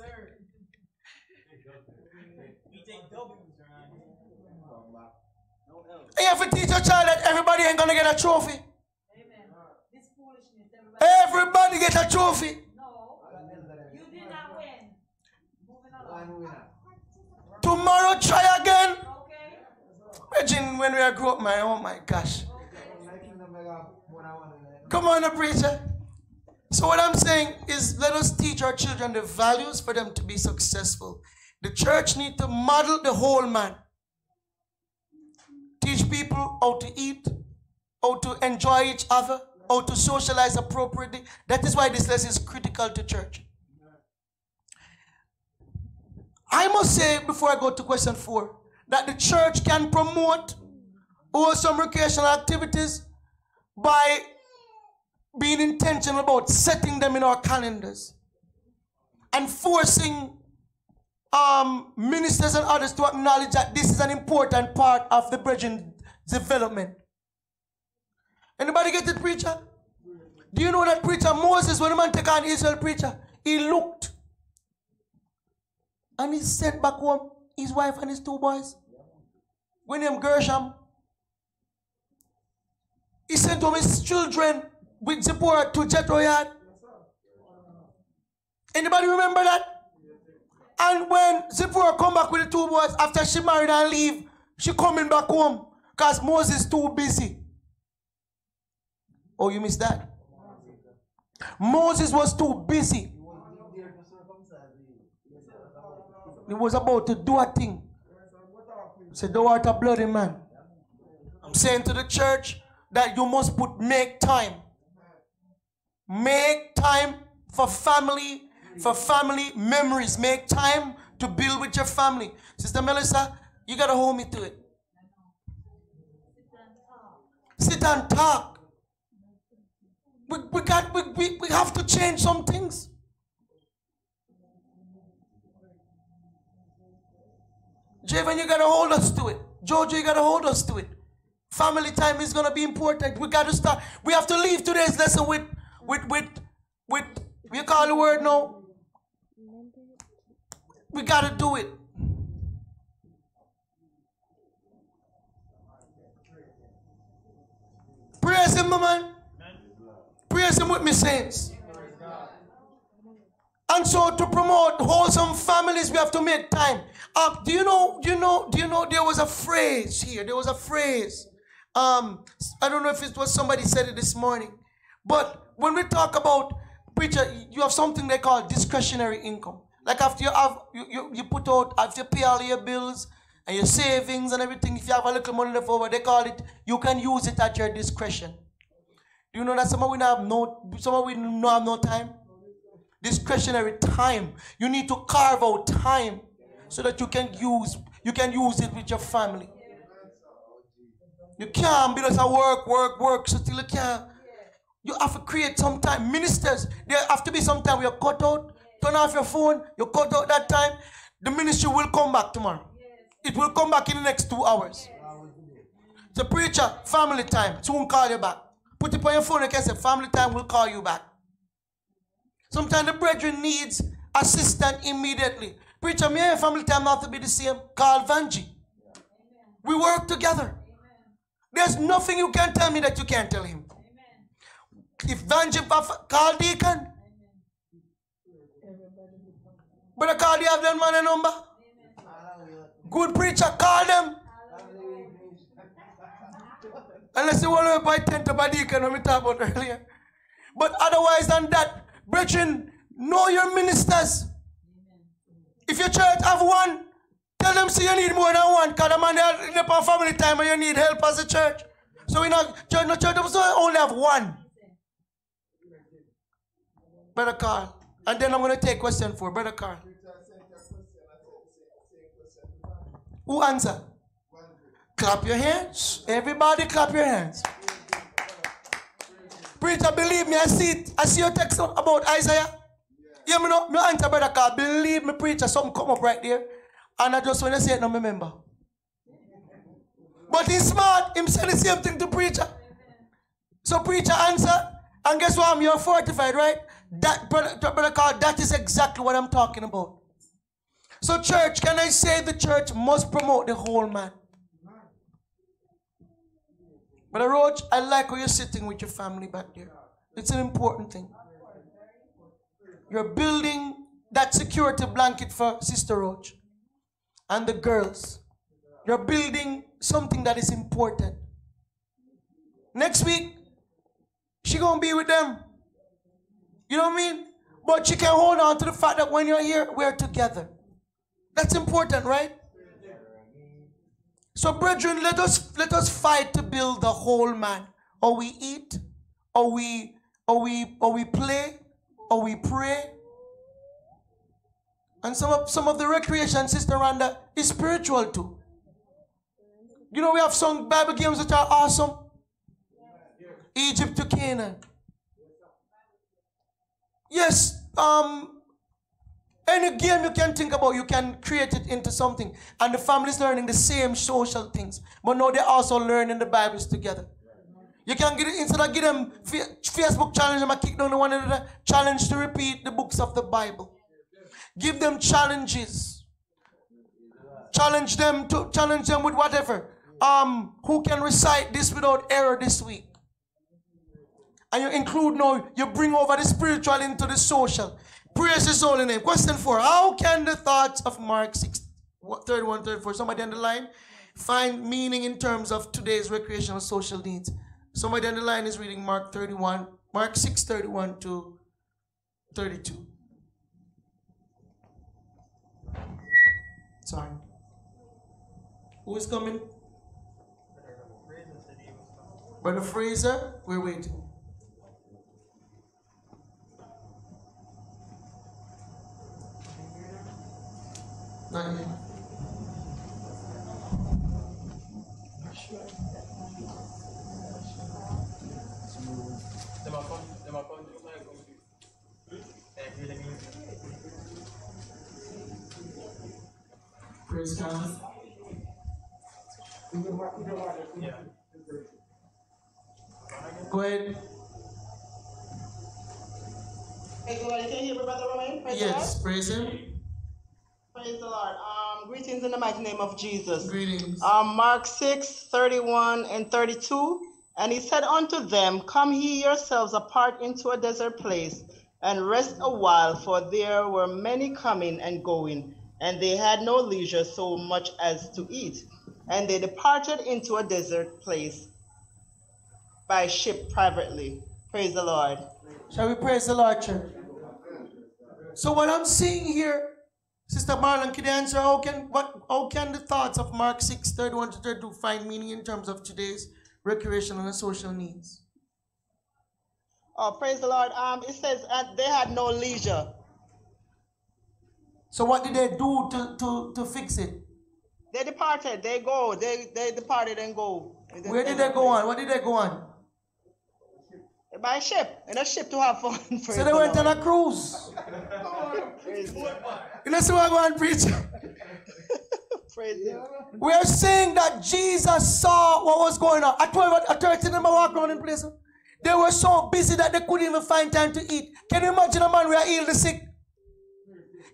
And you have to teach your child that everybody ain't gonna get a trophy. Everybody get a trophy. No, you did not win. Moving along. Tomorrow try again. Imagine when we grew up, my oh my gosh. Come on, a preacher. So what I'm saying is let us teach our children the values for them to be successful. The church need to model the whole man. Teach people how to eat, how to enjoy each other, how to socialize appropriately. That is why this lesson is critical to church. I must say, before I go to question four, that the church can promote some recreational activities by being intentional about setting them in our calendars and forcing um, ministers and others to acknowledge that this is an important part of the bridging development. Anybody get it, preacher? Do you know that preacher Moses, when the man take on Israel preacher, he looked and he sent back home his wife and his two boys. William Gershom. Um, he sent home his children with Zipporah to Jethro yard. Anybody remember that? And when Zipporah come back with the two boys after she married and leave, she coming back home because Moses too busy. Oh, you missed that? Moses was too busy. He was about to do a thing. Said, Thou art a bloody man. I'm saying to the church that you must put make time. Make time for family, for family memories. Make time to build with your family. Sister Melissa, you gotta hold me to it. Sit and talk. We, we got we, we, we have to change some things. Javen, you gotta hold us to it. Jojo, you gotta hold us to it. Family time is gonna be important. We gotta start. We have to leave today's lesson with with with with you call the word no. We gotta do it. Praise him, my man. Praise him with me, saints. And so to promote wholesome families, we have to make time. Uh, do you know, do you know, do you know there was a phrase here? There was a phrase. Um, I don't know if it was somebody said it this morning. But when we talk about preacher, you have something they call discretionary income. Like after you have you, you, you put out after you pay all your bills and your savings and everything, if you have a little money left over, they call it you can use it at your discretion. Do you know that some of we have no some of we don't have no time? discretionary time. You need to carve out time so that you can use you can use it with your family. You can't be just work, work, work, so still you can't. You have to create some time. Ministers, there have to be some time where you cut out, turn off your phone, You're cut out that time. The ministry will come back tomorrow. It will come back in the next two hours. The preacher, family time, soon call you back. Put it on your phone, you can say, family time will call you back. Sometimes the brethren needs assistance immediately. Preacher, me and family time not to be the same. Call Vanji. We work together. There's nothing you can tell me that you can't tell him. If Vanji call Deacon. Brother Carl, you have that man a number? Good preacher, call them. Unless you want to buy tent to buy Deacon, when we talked about earlier. But otherwise than that, Brethren, know your ministers. If your church have one, tell them see you need more than one. Because the man they in the family time and you need help as a church. So we a church, no church only have one. Brother Carl. And then I'm going to take question for Brother Carl. Who answer? Clap your hands. Everybody clap your hands. Preacher, believe me, I see it. I see your text about Isaiah. Yeah, me know, me answer brother Carl. Believe me, preacher, something come up right there. And I just when I say it, no remember. But he's smart. Him say the same thing to preacher. So preacher answer. And guess what? I'm your fortified, right? That brother, brother Carl, that is exactly what I'm talking about. So church, can I say the church must promote the whole man? Brother Roach, I like how you're sitting with your family back there. It's an important thing. You're building that security blanket for Sister Roach and the girls. You're building something that is important. Next week, she gonna be with them. You know what I mean? But she can hold on to the fact that when you're here, we're together. That's important, right? So, brethren, let us let us fight to build the whole man. or we eat, or we or we or we play, or we pray. And some of some of the recreation, Sister Rhonda, is spiritual too. You know, we have some Bible games which are awesome. Egypt to Canaan. Yes, um, any game you can think about, you can create it into something. And the family is learning the same social things. But now they're also learning the Bibles together. You can get instead of give them Facebook challenge, them kick down the one another challenge to repeat the books of the Bible. Give them challenges. Challenge them to challenge them with whatever. Um, who can recite this without error this week? And you include now, you bring over the spiritual into the social. Praise his holy name. Question four. How can the thoughts of Mark 6, 31, 34, somebody on the line, find meaning in terms of today's recreational social needs? Somebody on the line is reading Mark 31, Mark 6, 31 to 32. Sorry. Who is coming? Brother Fraser, we're waiting. Not yet. Praise God. Go ahead. Praise the Lord. You can hear me, Brother Romain? Praise Yes, praise Him. Praise the Lord. Um, greetings in the mighty name of Jesus. Greetings. Um, Mark 6, 31 and 32. And he said unto them, Come ye yourselves apart into a desert place, and rest a while, for there were many coming and going, and they had no leisure so much as to eat. And they departed into a desert place by ship privately. Praise the Lord. Shall we praise the Lord, church? So what I'm seeing here, Sister Marlon, can you answer how can what how can the thoughts of Mark 6, 31 to 32 find meaning in terms of today's recreational and social needs? Oh, praise the Lord. Um, it says uh, they had no leisure. So what did they do to, to, to fix it? They departed. They go. They they departed and go. Where did they go on? What did they go on? By ship. In a ship to have fun. [LAUGHS] Praise So they the went Lord. on a cruise. Praise the Lord. You know, so I go and preach. [LAUGHS] Praise. We are saying that Jesus saw what was going on. At 12, at 13, them walk around in place. They were so busy that they couldn't even find time to eat. Can you imagine a man who healed the sick?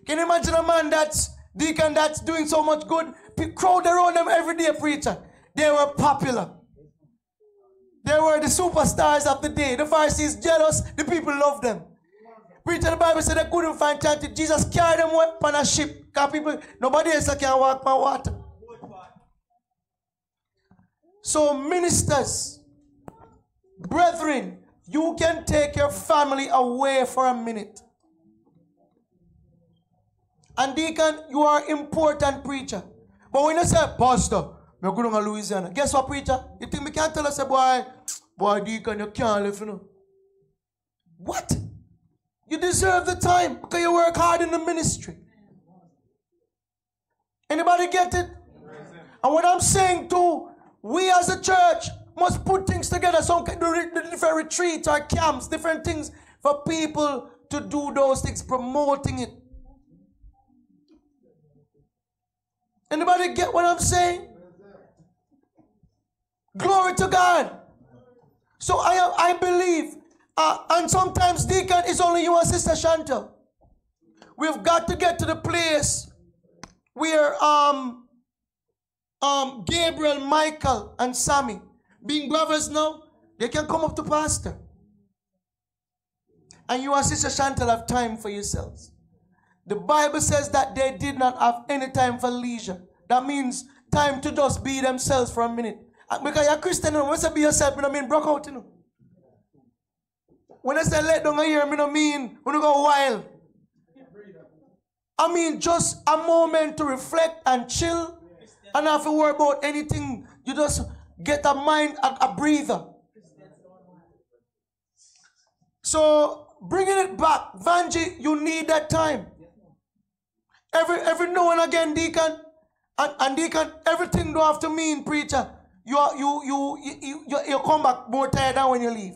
Can you imagine a man that's deacon that's doing so much good? Crowd around them every day, preacher. They were popular. They were the superstars of the day. The Pharisees jealous, the people loved them. Preacher, the Bible said they couldn't find to Jesus carried them up on a ship. Because people, nobody else can walk by water. So, ministers, brethren, you can take your family away for a minute. And deacon, you are important preacher. But when you say, Pastor, we're going to Louisiana. Guess what, preacher? You think me can't tell us, boy, boy, deacon, you can't live, you know. What? You deserve the time because you work hard in the ministry. Anybody get it? And what I'm saying too, we as a church must put things together. Some different retreats or camps, different things for people to do those things, promoting it. Anybody get what I'm saying? Glory to God. So I I believe, uh, and sometimes deacon it's only you and Sister Chantal. We've got to get to the place where um um Gabriel, Michael, and Sammy, being brothers now, they can come up to pastor. And you and Sister Chantal have time for yourselves. The Bible says that they did not have any time for leisure. That means time to just be themselves for a minute. Uh, Because you're Christian, you know, when I be yourself, you don't mean broke out, you know. When I say let down here, I don't mean when you go wild. I mean just a moment to reflect and chill and not have to worry about anything. You just get a mind, a, a breather. So bringing it back, Vanji, you need that time. Every every now and again, deacon, and, and deacon, everything don't have to mean preacher. You are, you, you you you you come back more tired than when you leave.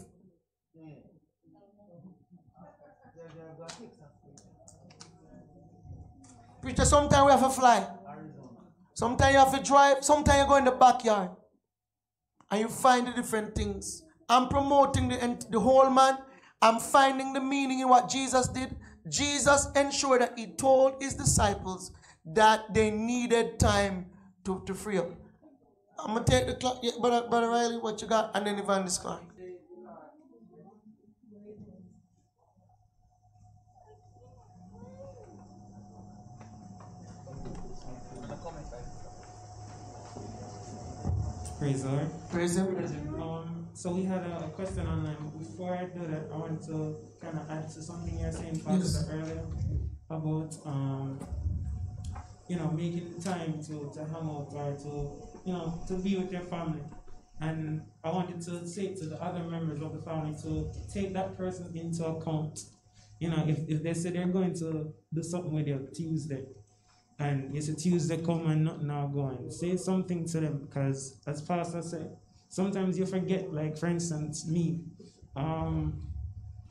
Preacher, sometimes we have to fly. Sometimes you have to drive. Sometimes you go in the backyard and you find the different things. I'm promoting the, the whole man. I'm finding the meaning in what Jesus did. Jesus ensured that he told his disciples that they needed time to, to free up. I'm gonna take the clock, yeah, brother, brother Riley, what you got, and then Evangelist Clark. Praise the Lord. Praise. Um, so we had a, question online. Before I do that, I want to kind of add to something you were saying, Yes. earlier about um, you know, making time to, to hang out or to you know to be with your family. And I wanted to say to the other members of the family to take that person into account. You know, if, if they say they're going to do something with you Tuesday, and it's a Tuesday come and nothing now going. Say something to them because, as Pastor said, sometimes you forget. Like for instance, me, um,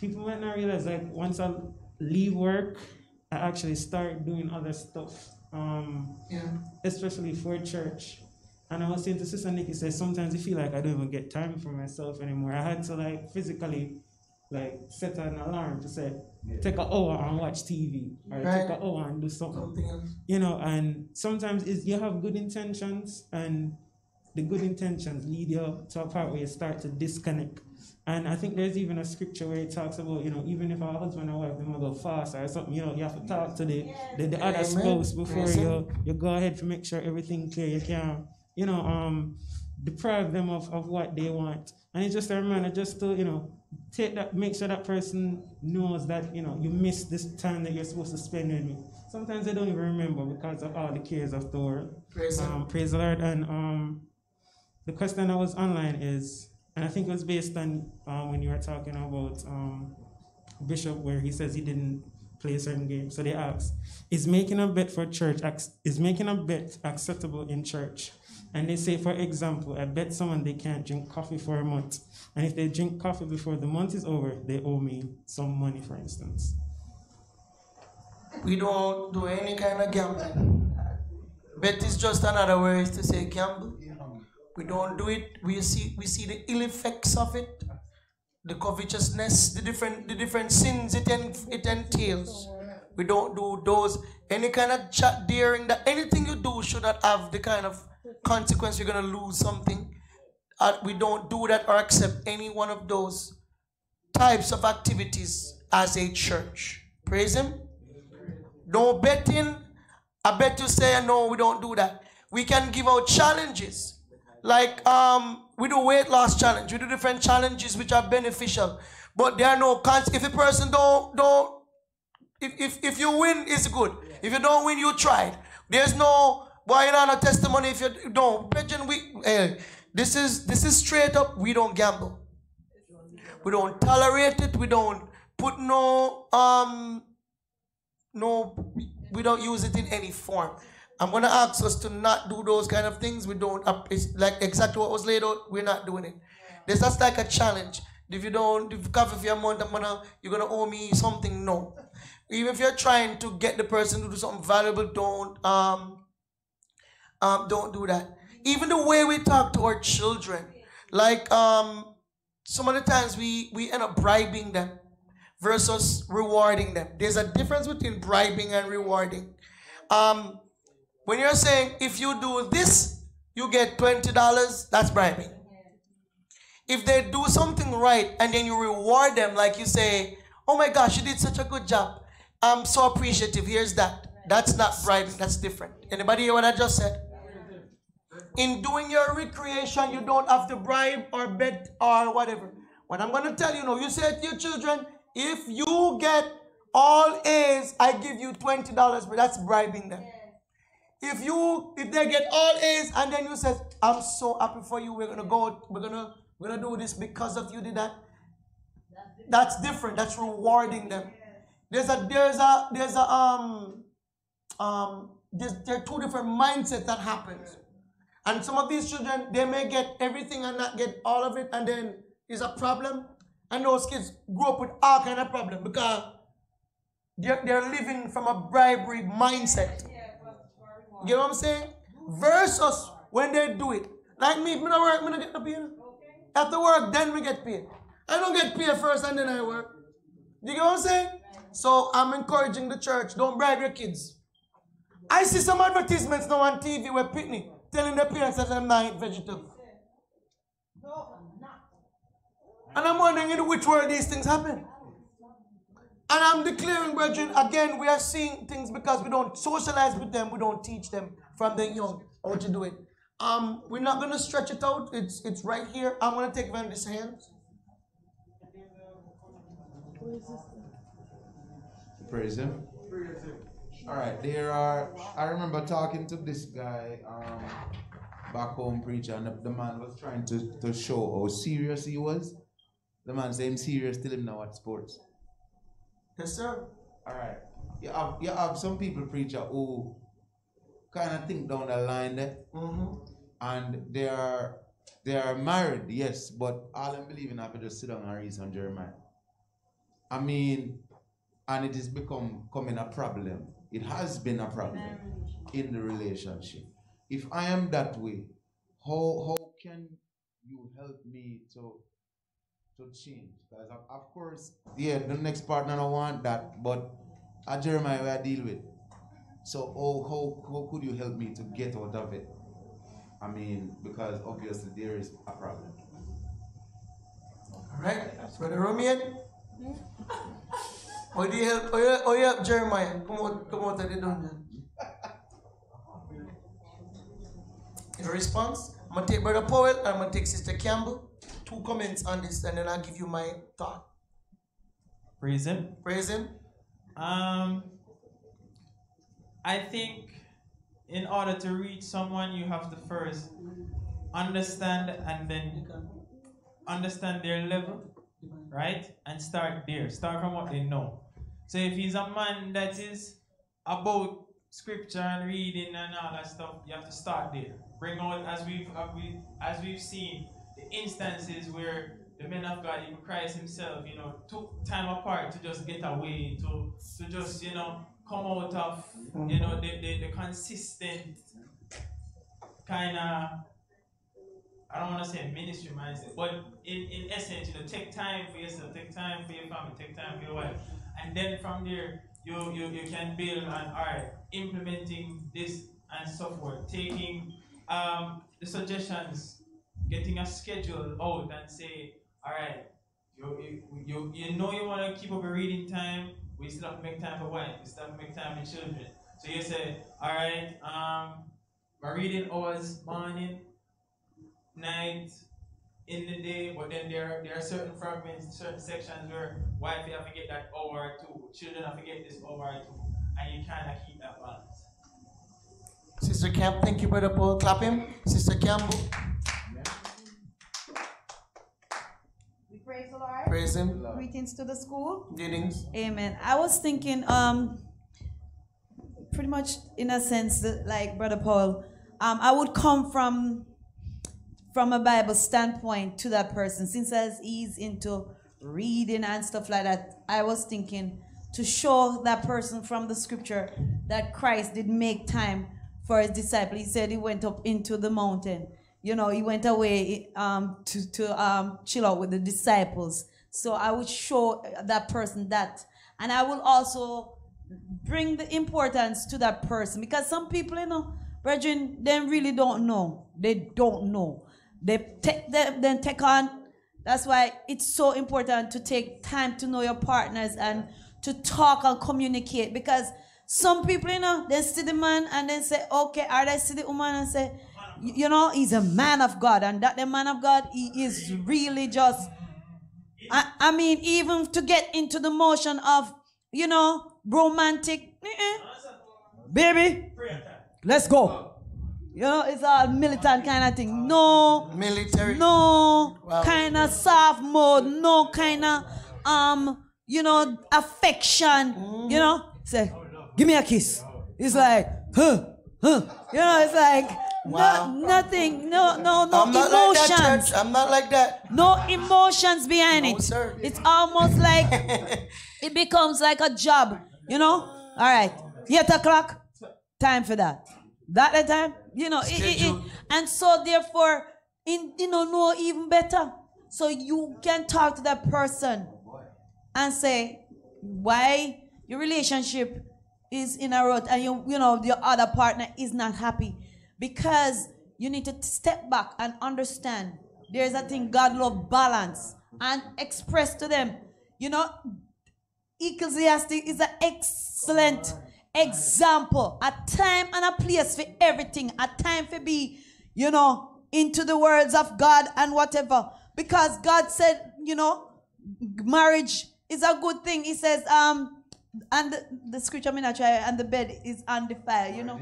people might not realize like once I leave work, I actually start doing other stuff. Um, Yeah. especially for church. And I was saying to Sister Nikki, says sometimes I feel like I don't even get time for myself anymore. I had to like physically like set an alarm to say take an hour and watch TV or Right. take an hour and do something. Something else. You know, and sometimes it's, you have good intentions and the good intentions lead you to a part where you start to disconnect. And I think there's even a scripture where it talks about, you know, even if a husband and wife, they might go fast or something, you know, you have to talk to the, the, the other Amen. spouse before Yes, you, you go ahead to make sure everything clear. You can, you know, um, deprive them of, of what they want. And it's just a reminder just to, you know, take that, make sure that person knows that, you know, you missed this time that you're supposed to spend with me. Sometimes they don't even remember because of all the cares of the world. Praise um, praise the Lord. And um, the question that was online is, and I think it was based on um, when you were talking about um, Bishop, where he says he didn't play a certain game. So they asked, is making a bet for church, is making a bet acceptable in church? And they say, for example, I bet someone they can't drink coffee for a month. And if they drink coffee before the month is over, they owe me some money, for instance. We don't do any kind of gambling. Bet is just another way to say gamble. We don't do it. We see we see the ill effects of it, the covetousness, the different the different sins it en- it entails. We don't do those any kind of chat daring that anything you do should not have the kind of consequence you're gonna lose something. We don't do that or accept any one of those types of activities as a church. Praise him. No betting. I bet you say no, we don't do that. We can give out challenges. Like um, we do weight loss challenge. We do different challenges which are beneficial. But there are no cons. If a person don't don't if, if, if you win, it's good. If you don't win, you tried. There's no boy, you know, no testimony if you don't. Brethren, we eh, this is this is straight up. We don't gamble. We don't tolerate it. We don't put no um no we don't use it in any form. I'm gonna ask us to not do those kind of things. We don't it's like exactly what was laid out, we're not doing it. This just like a challenge. If you don't if you cover for your month, I'm gonna you're gonna owe me something. No. Even if you're trying to get the person to do something valuable, don't um um don't do that. Even the way we talk to our children, like um some of the times we we end up bribing them versus rewarding them. There's a difference between bribing and rewarding. Um, when you're saying if you do this, you get twenty dollars, that's bribing. If they do something right and then you reward them, like you say, "Oh my gosh, you did such a good job. I'm so appreciative. Here's that." That's not bribing. That's different. Anybody hear what I just said? In doing your recreation, you don't have to bribe or bet or whatever. What I'm going to tell you now, you say to your children, if you get all A's, I give you $20, but that's bribing them. If you if they get all A's and then you say, I'm so happy for you, we're gonna go, we're gonna we're gonna do this because of you did that. that's different. That's rewarding them. There's a there's a there's a um um there's, there are two different mindsets that happens. And some of these children, they may get everything and not get all of it, and then it's a problem. And those kids grow up with all kind of problem because they're, they're living from a bribery mindset. You know what I'm saying? Versus when they do it. Like me, me not work, me not get no pay. After work, then we get paid. I don't get paid first and then I work. You get what I'm saying? So I'm encouraging the church, don't bribe your kids. I see some advertisements now on TV where Pitney telling their parents that I'm not eat vegetables. And I'm wondering in which world these things happen. And I'm declaring, brethren, again, we are seeing things because we don't socialize with them, we don't teach them from the young how to do it. Um, we're not gonna stretch it out. It's it's right here. I'm gonna take Vandy's hands. Praise him. All right, there are. I remember talking to this guy um, back home preacher, and the, the man was trying to, to show how serious he was. The man said, "I'm serious. Tell him now at sports." Yes, sir. All right. You have you have some people preacher who kind of think down the line there, Mm-hmm. and they are they are married, yes, but all in have to just sit down and read some Jeremiah. I mean, and it has become coming a problem. It has been a problem in the relationship. If I am that way, how how can you help me to to change? Because of, of course, yeah, the next partner don't want that, but a Jeremiah I deal with. So oh how how could you help me to get out of it? I mean, because obviously there is a problem. All right, Brother Romian. [LAUGHS] Do you help? Or you, or you help Jeremiah come out, of the dungeon? Your response? I'm gonna take Brother Powell and I'm gonna take Sister Campbell. Two comments on this, and then I'll give you my thought. Praise him. Praise him. Um, I think in order to reach someone, you have to first understand and then understand their level, right? And start there. Start from what they know. So if he's a man that is about scripture and reading and all that stuff, you have to start there. Bring out as we've as we as we've seen the instances where the men of God, even Christ himself, you know, took time apart to just get away, to to just, you know, come out of, you know, the, the, the consistent kind of I don't want to say ministry mindset, but in, in essence, you know, take time for yourself, take time for your family, take time for your wife. And then from there, you, you, you can build on, all right, implementing this and so forth, taking um, the suggestions, getting a schedule out and say, all right, you, you, you, know you want to keep up a reading time, we still have to make time for wife, we still have to make time for children. So you say, all right, um, my reading hours, morning, night, in the day, but then there, there are certain fragments, certain sections where wife you have to get that hour or two, children have to get this hour or two, and you kind of keep that balance. Sister Camp, thank you, Brother Powell. Clap him. Sister Campbell, We praise the Lord. praise him. Greetings to the school. Greetings. Amen. I was thinking, um, pretty much in a sense, that, like Brother Powell, um, I would come from from a Bible standpoint to that person, since as he's into reading and stuff like that. I was thinking to show that person from the scripture that Christ did make time for his disciple. He said he went up into the mountain. You know, he went away um, to to um, chill out with the disciples. So I would show that person that, and I will also bring the importance to that person because some people, you know, brethren, they really don't know. They don't know. They take them, then take on. That's why it's so important to take time to know your partners and to talk and communicate because some people, you know, they see the man and then say, okay, or they see the woman and say, you know, he's a man of God, and that the man of God, he is really just. I, I mean, even to get into the motion of, you know, romantic, baby, let's go. You know, it's all militant kind of thing. No, military. No, Wow. kind of soft mode. No, kind of um, you know, affection, you know, say, give me a kiss. It's like, huh, huh. You know, it's like Wow. no, nothing, no, no, no I'm not like that, emotions. church. I'm not like that. no emotions behind No, it. sir. It's almost like [LAUGHS] it becomes like a job, you know? All right, eight o'clock, time for that. That the time, you know, it, it, it, and so therefore, in you know, know even better. So you can talk to that person and say why your relationship is in a rut and you you know your other partner is not happy? Because you need to step back and understand there's a thing God love balance and express to them. You know Ecclesiastic is an excellent example a time and a place for everything a time for be you know into the words of God and whatever because God said you know marriage is a good thing. He says, um, and the, the scripture may not try, and the bed is undefiled. You know,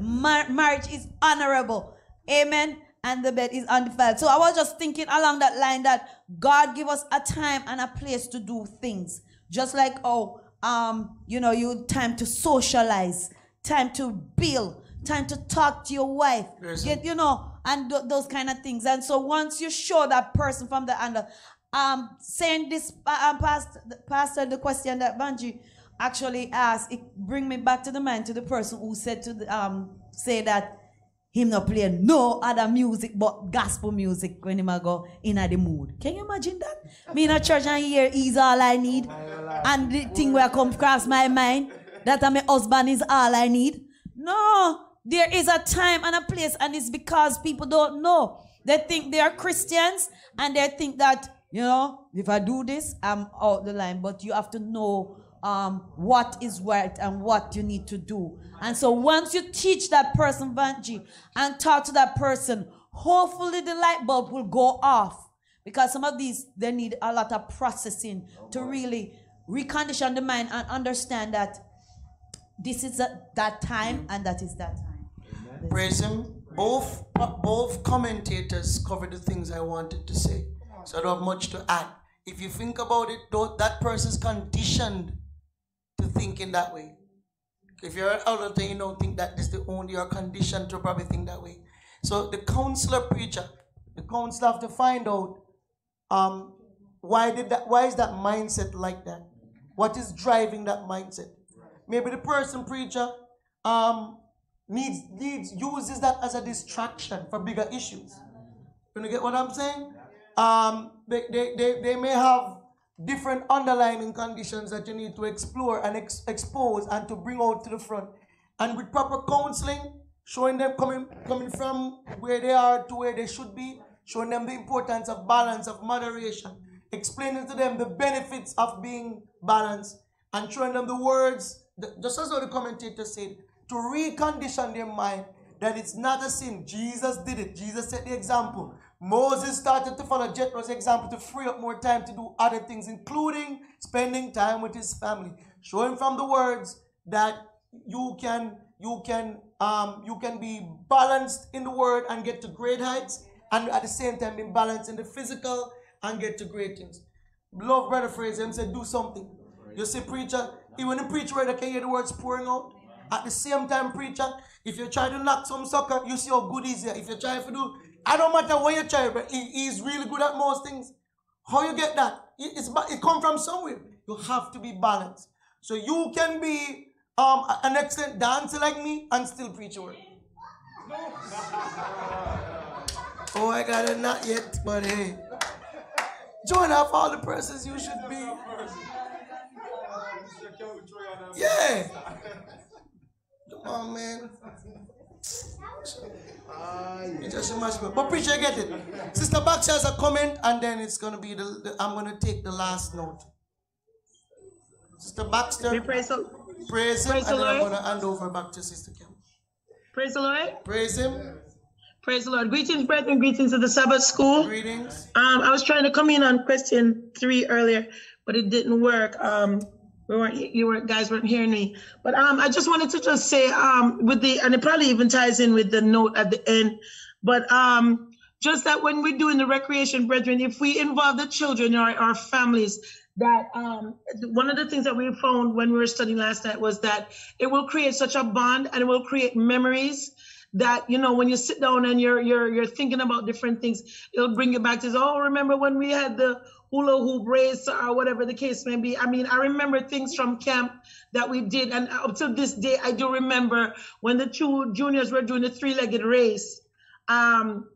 Mar- marriage is honorable. Amen. And the bed is undefiled. So I was just thinking along that line that God give us a time and a place to do things. Just like oh, um, you know, you time to socialize, time to build, time to talk to your wife. Get, you know, and th- those kind of things. And so once you show that person from the angle, um, saying this, uh, um, pastor, pastor, the question that Banji actually asked, it bring me back to the mind to the person who said to the, um, say that him not play no other music but gospel music when him a go in the mood. Can you imagine that? Me in a church and here is all I need. And the thing where come across my mind that my husband is all I need. No, there is a time and a place, and it's because people don't know. They think they are Christians and they think that, you know, if I do this, I'm out the line. But you have to know um, what is right and what you need to do. And so once you teach that person, Vanji, and talk to that person, hopefully the light bulb will go off. Because some of these, they need a lot of processing oh, to really recondition the mind and understand that this is a, that time and that is that time. Praise Him. Both both commentators covered the things I wanted to say, so I don't have much to add. If you think about it, though, that person's conditioned to think in that way. If you're an elder, you don't think that is the only your condition to probably think that way. So the counselor preacher, the counselor have to find out um why did that why is that mindset like that? What is driving that mindset? Maybe the person preacher um needs needs uses that as a distraction for bigger issues. You get what I'm saying? Um they, they, they, they may have different underlying conditions that you need to explore and ex- expose and to bring out to the front. And with proper counseling, showing them coming coming from where they are to where they should be, showing them the importance of balance, of moderation, explaining to them the benefits of being balanced, and showing them the words, just as how the commentator said, to recondition their mind that it's not a sin. Jesus did it. Jesus set the example. Moses started to follow Jethro's example to free up more time to do other things, including spending time with his family. Showing from the words that you can you can um you can be balanced in the word and get to great heights, and at the same time be balanced in the physical and get to great things. Love brother Fraser him said do something. You see preacher, even the preacher where can hear the words pouring out. At the same time, preacher, if you try to knock some sucker, you see how good he's here. If you try to do, I don't matter what your child, but he, he's really good at most things. How you get that? It, it's, it come from somewhere. You have to be balanced. So you can be um, an excellent dancer like me and still preach a word. [LAUGHS] Oh, I got it, not yet, but hey. Join up all the persons you should be. [LAUGHS] Yeah. Come on, man. It just reminds me. But preacher, get it. Sister Bax has a comment, and then it's gonna be the, the- I'm gonna take the last note. Sister Baxter, We praise the, praise him, praise the and then I'm gonna hand over back to Sister Kim. praise the Lord. Praise him. Praise the Lord. Greetings, brethren. Greetings to the Sabbath school. Greetings. Um, I was trying to come in on question three earlier, but it didn't work. Um, we weren't, you were, guys weren't hearing me. But um, I just wanted to just say, um, with the, and it probably even ties in with the note at the end, but um, just that when we're doing the recreation, brethren, if we involve the children or our families, that um, one of the things that we found when we were studying last night was that it will create such a bond and it will create memories that you know when you sit down and you're you're you're thinking about different things it'll bring you back to oh remember when we had the hula hoop race or whatever the case may be i mean i remember things from camp that we did and up to this day i do remember when the two juniors were doing the three-legged race um,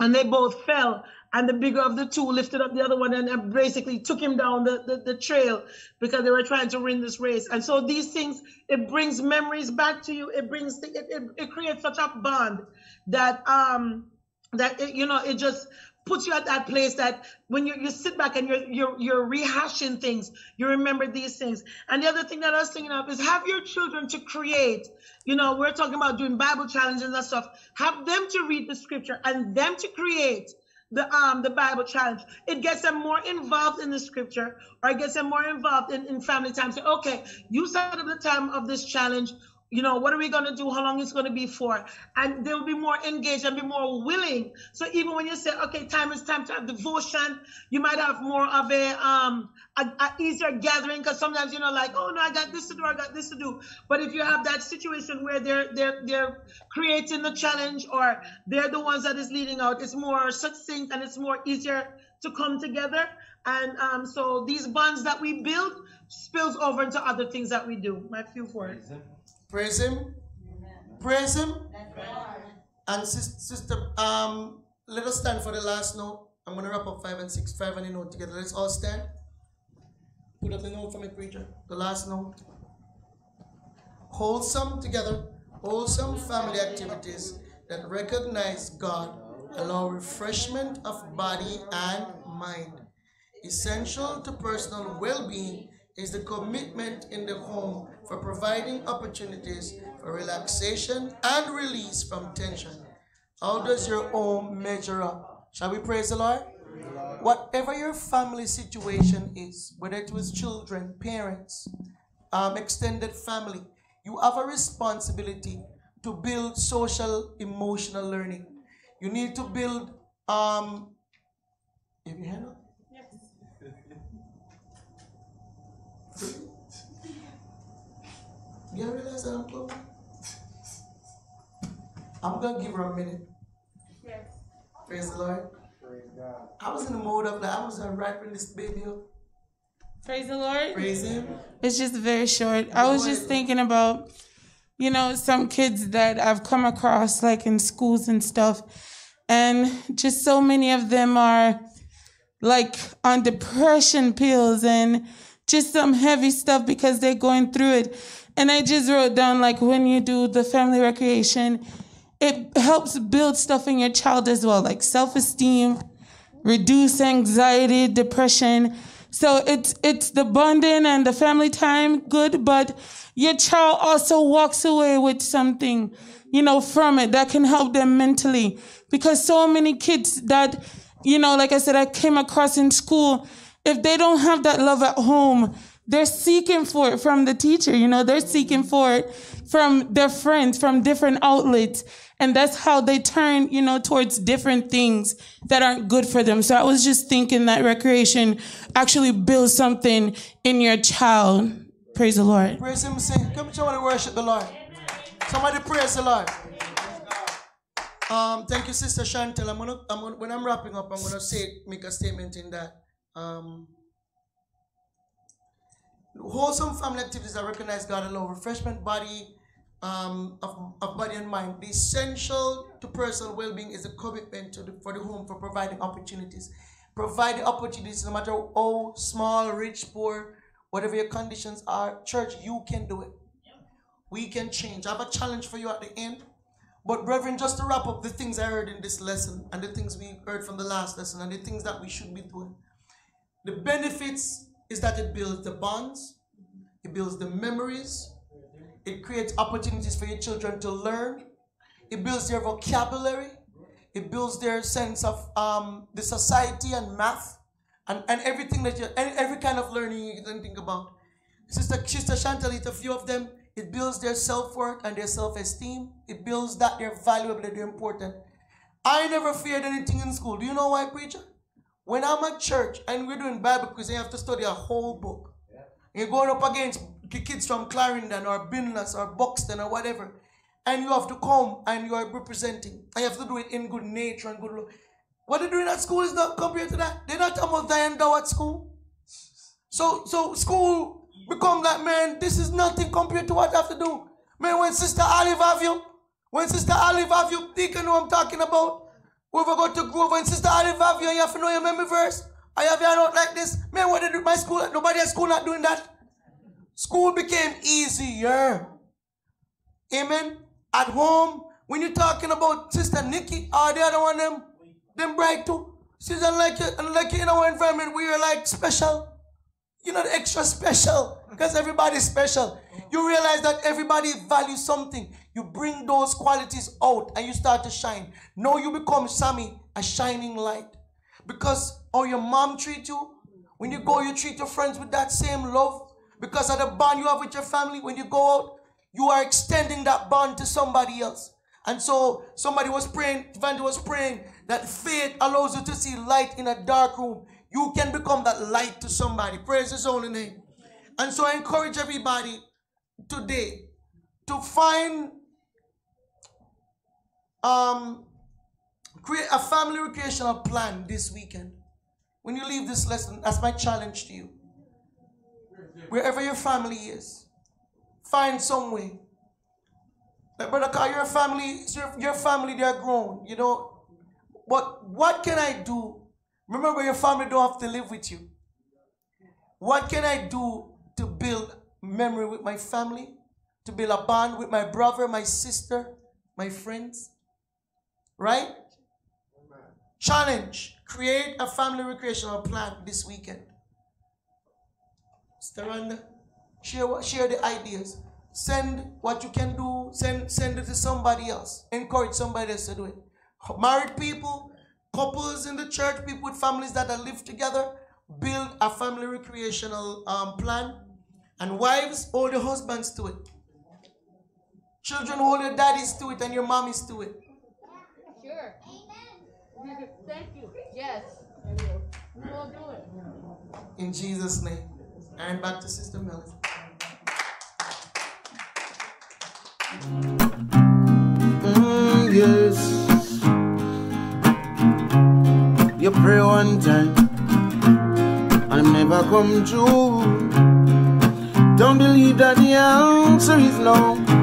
and they both fell and the bigger of the two lifted up the other one and, and basically took him down the, the, the, trail because they were trying to win this race. And so these things, it brings memories back to you. It brings, the, it, it, it creates such a bond that, um, that, it, you know, it just puts you at that place that when you, you sit back and you're, you're, you're rehashing things, you remember these things. And the other thing that I was thinking of is have your children to create, you know, we're talking about doing Bible challenges and stuff, have them to read the scripture and them to create the um the Bible challenge. It gets them more involved in the scripture, or it gets them more involved in, in family time. Say, okay, you set up the time of this challenge you know, what are we going to do? How long it's going to be for? And they'll be more engaged and be more willing. So even when you say, okay, time is time to have devotion, you might have more of a um a, a easier gathering because sometimes you know, like, oh no, I got this to do, I got this to do. But if you have that situation where they're they're they're creating the challenge or they're the ones that is leading out, it's more succinct and it's more easier to come together. And um, so these bonds that we build spills over into other things that we do. My few words. Praise Him. Praise Him. And sister, um, let us stand for the last note. I'm going to wrap up five and six, five and a note together. Let's all stand. Put up the note for me, preacher. The last note. Wholesome together, wholesome family activities that recognize God, allow refreshment of body and mind. Essential to personal well being is the commitment in the home for providing opportunities for relaxation and release from tension. How does your home measure up? Shall we praise the Lord? Whatever your family situation is, whether it was children, parents, um, extended family, you have a responsibility to build social emotional learning. You need to build um, have you hand You realize that I'm close? I'm gonna give her a minute. Yes. Praise the Lord. Praise God. I was in the mode of like I was uh, wrapping this baby up. Praise the Lord. Praise Him. It's just very short. I was just thinking about, you know, some kids that I've come across, like in schools and stuff, and just so many of them are like on depression pills and just some heavy stuff because they're going through it. And I just wrote down like when you do the family recreation, it helps build stuff in your child as well, like self esteem, reduce anxiety, depression. So it's it's the bonding and the family time good, but your child also walks away with something, you know, from it that can help them mentally. Because so many kids that, you know, like I said, I came across in school, if they don't have that love at home, they're seeking for it from the teacher, you know, they're seeking for it from their friends, from different outlets. And that's how they turn, you know, towards different things that aren't good for them. So I was just thinking that recreation actually builds something in your child. Praise the Lord. Praise Him, sing. Come somebody worship the Lord. Somebody praise the Lord. Um, thank you, Sister Chantal. I'm gonna, I'm gonna, when I'm wrapping up, I'm gonna say, make a statement in that. Um, wholesome family activities that recognize God alone, refreshment, body, um, of, of body and mind. The essential to personal well-being is a commitment to the, for the home for providing opportunities. Provide the opportunities no matter how small, rich, poor, whatever your conditions are. Church, you can do it. We can change. I have a challenge for you at the end. But brethren, just to wrap up the things I heard in this lesson and the things we heard from the last lesson and the things that we should be doing. The benefits is that it builds the bonds, it builds the memories, it creates opportunities for your children to learn, it builds their vocabulary, it builds their sense of um, the society and math and, and everything that you every kind of learning you can think about. Sister Sister Chantal, a few of them, it builds their self-worth and their self-esteem. It builds that they're valuable, that they're important. I never feared anything in school. Do you know why, preacher? When I'm at church and we're doing Bible quiz, you have to study a whole book. You're going up against the kids from Clarendon or Binlas or Buxton or whatever. And you have to come and you are representing. And you have to do it in good nature and good love. What they're doing at school is not compared to that. They're not talking about dying down at school. So so school become like, man, this is nothing compared to what I have to do. Man, when Sister Olive have you, when Sister Olive have you, you know what I'm talking about. Whoever go to Grove and Sister Olive have you, and you have to know your memory verse. I have you not like this. Man, what do my school? Nobody at school not doing that. School became easier. Amen. At home, when you're talking about Sister Nikki, are the other one them, them bright too. Sister like you, and like you in our environment, we are like special. You're not extra special because everybody's special. You realize that everybody values something. You bring those qualities out and you start to shine. Now you become Sammy, a shining light. Because how your mom treat you, when you go, you treat your friends with that same love. Because of the bond you have with your family, when you go out, you are extending that bond to somebody else. And so somebody was praying, Evangelist was praying that faith allows you to see light in a dark room. You can become that light to somebody. Praise his holy name. And so I encourage everybody today to find um create a family recreational plan this weekend. When you leave this lesson, that's my challenge to you. Wherever your family is, find some way. Like brother Carl, your family, your, family, they're grown, you know. But what can I do Remember, your family don't have to live with you. What can I do to build memory with my family? To build a bond with my brother, my sister, my friends? Right? Challenge. Create a family recreational plan this weekend. Staranda, share, share the ideas. Send what you can do. Send, send it to somebody else. Encourage somebody else to do it. Married people, couples in the church, people with families that are live together, build a family recreational um, plan. And wives, hold your husbands to it. Children, hold your daddies to it and your mommies to it. Sure. Amen. Thank you. Yes. We will do it. In Jesus' name. And back to Sister Melody. Mm, yes. You pray one time and never come true. Don't believe that the answer is no.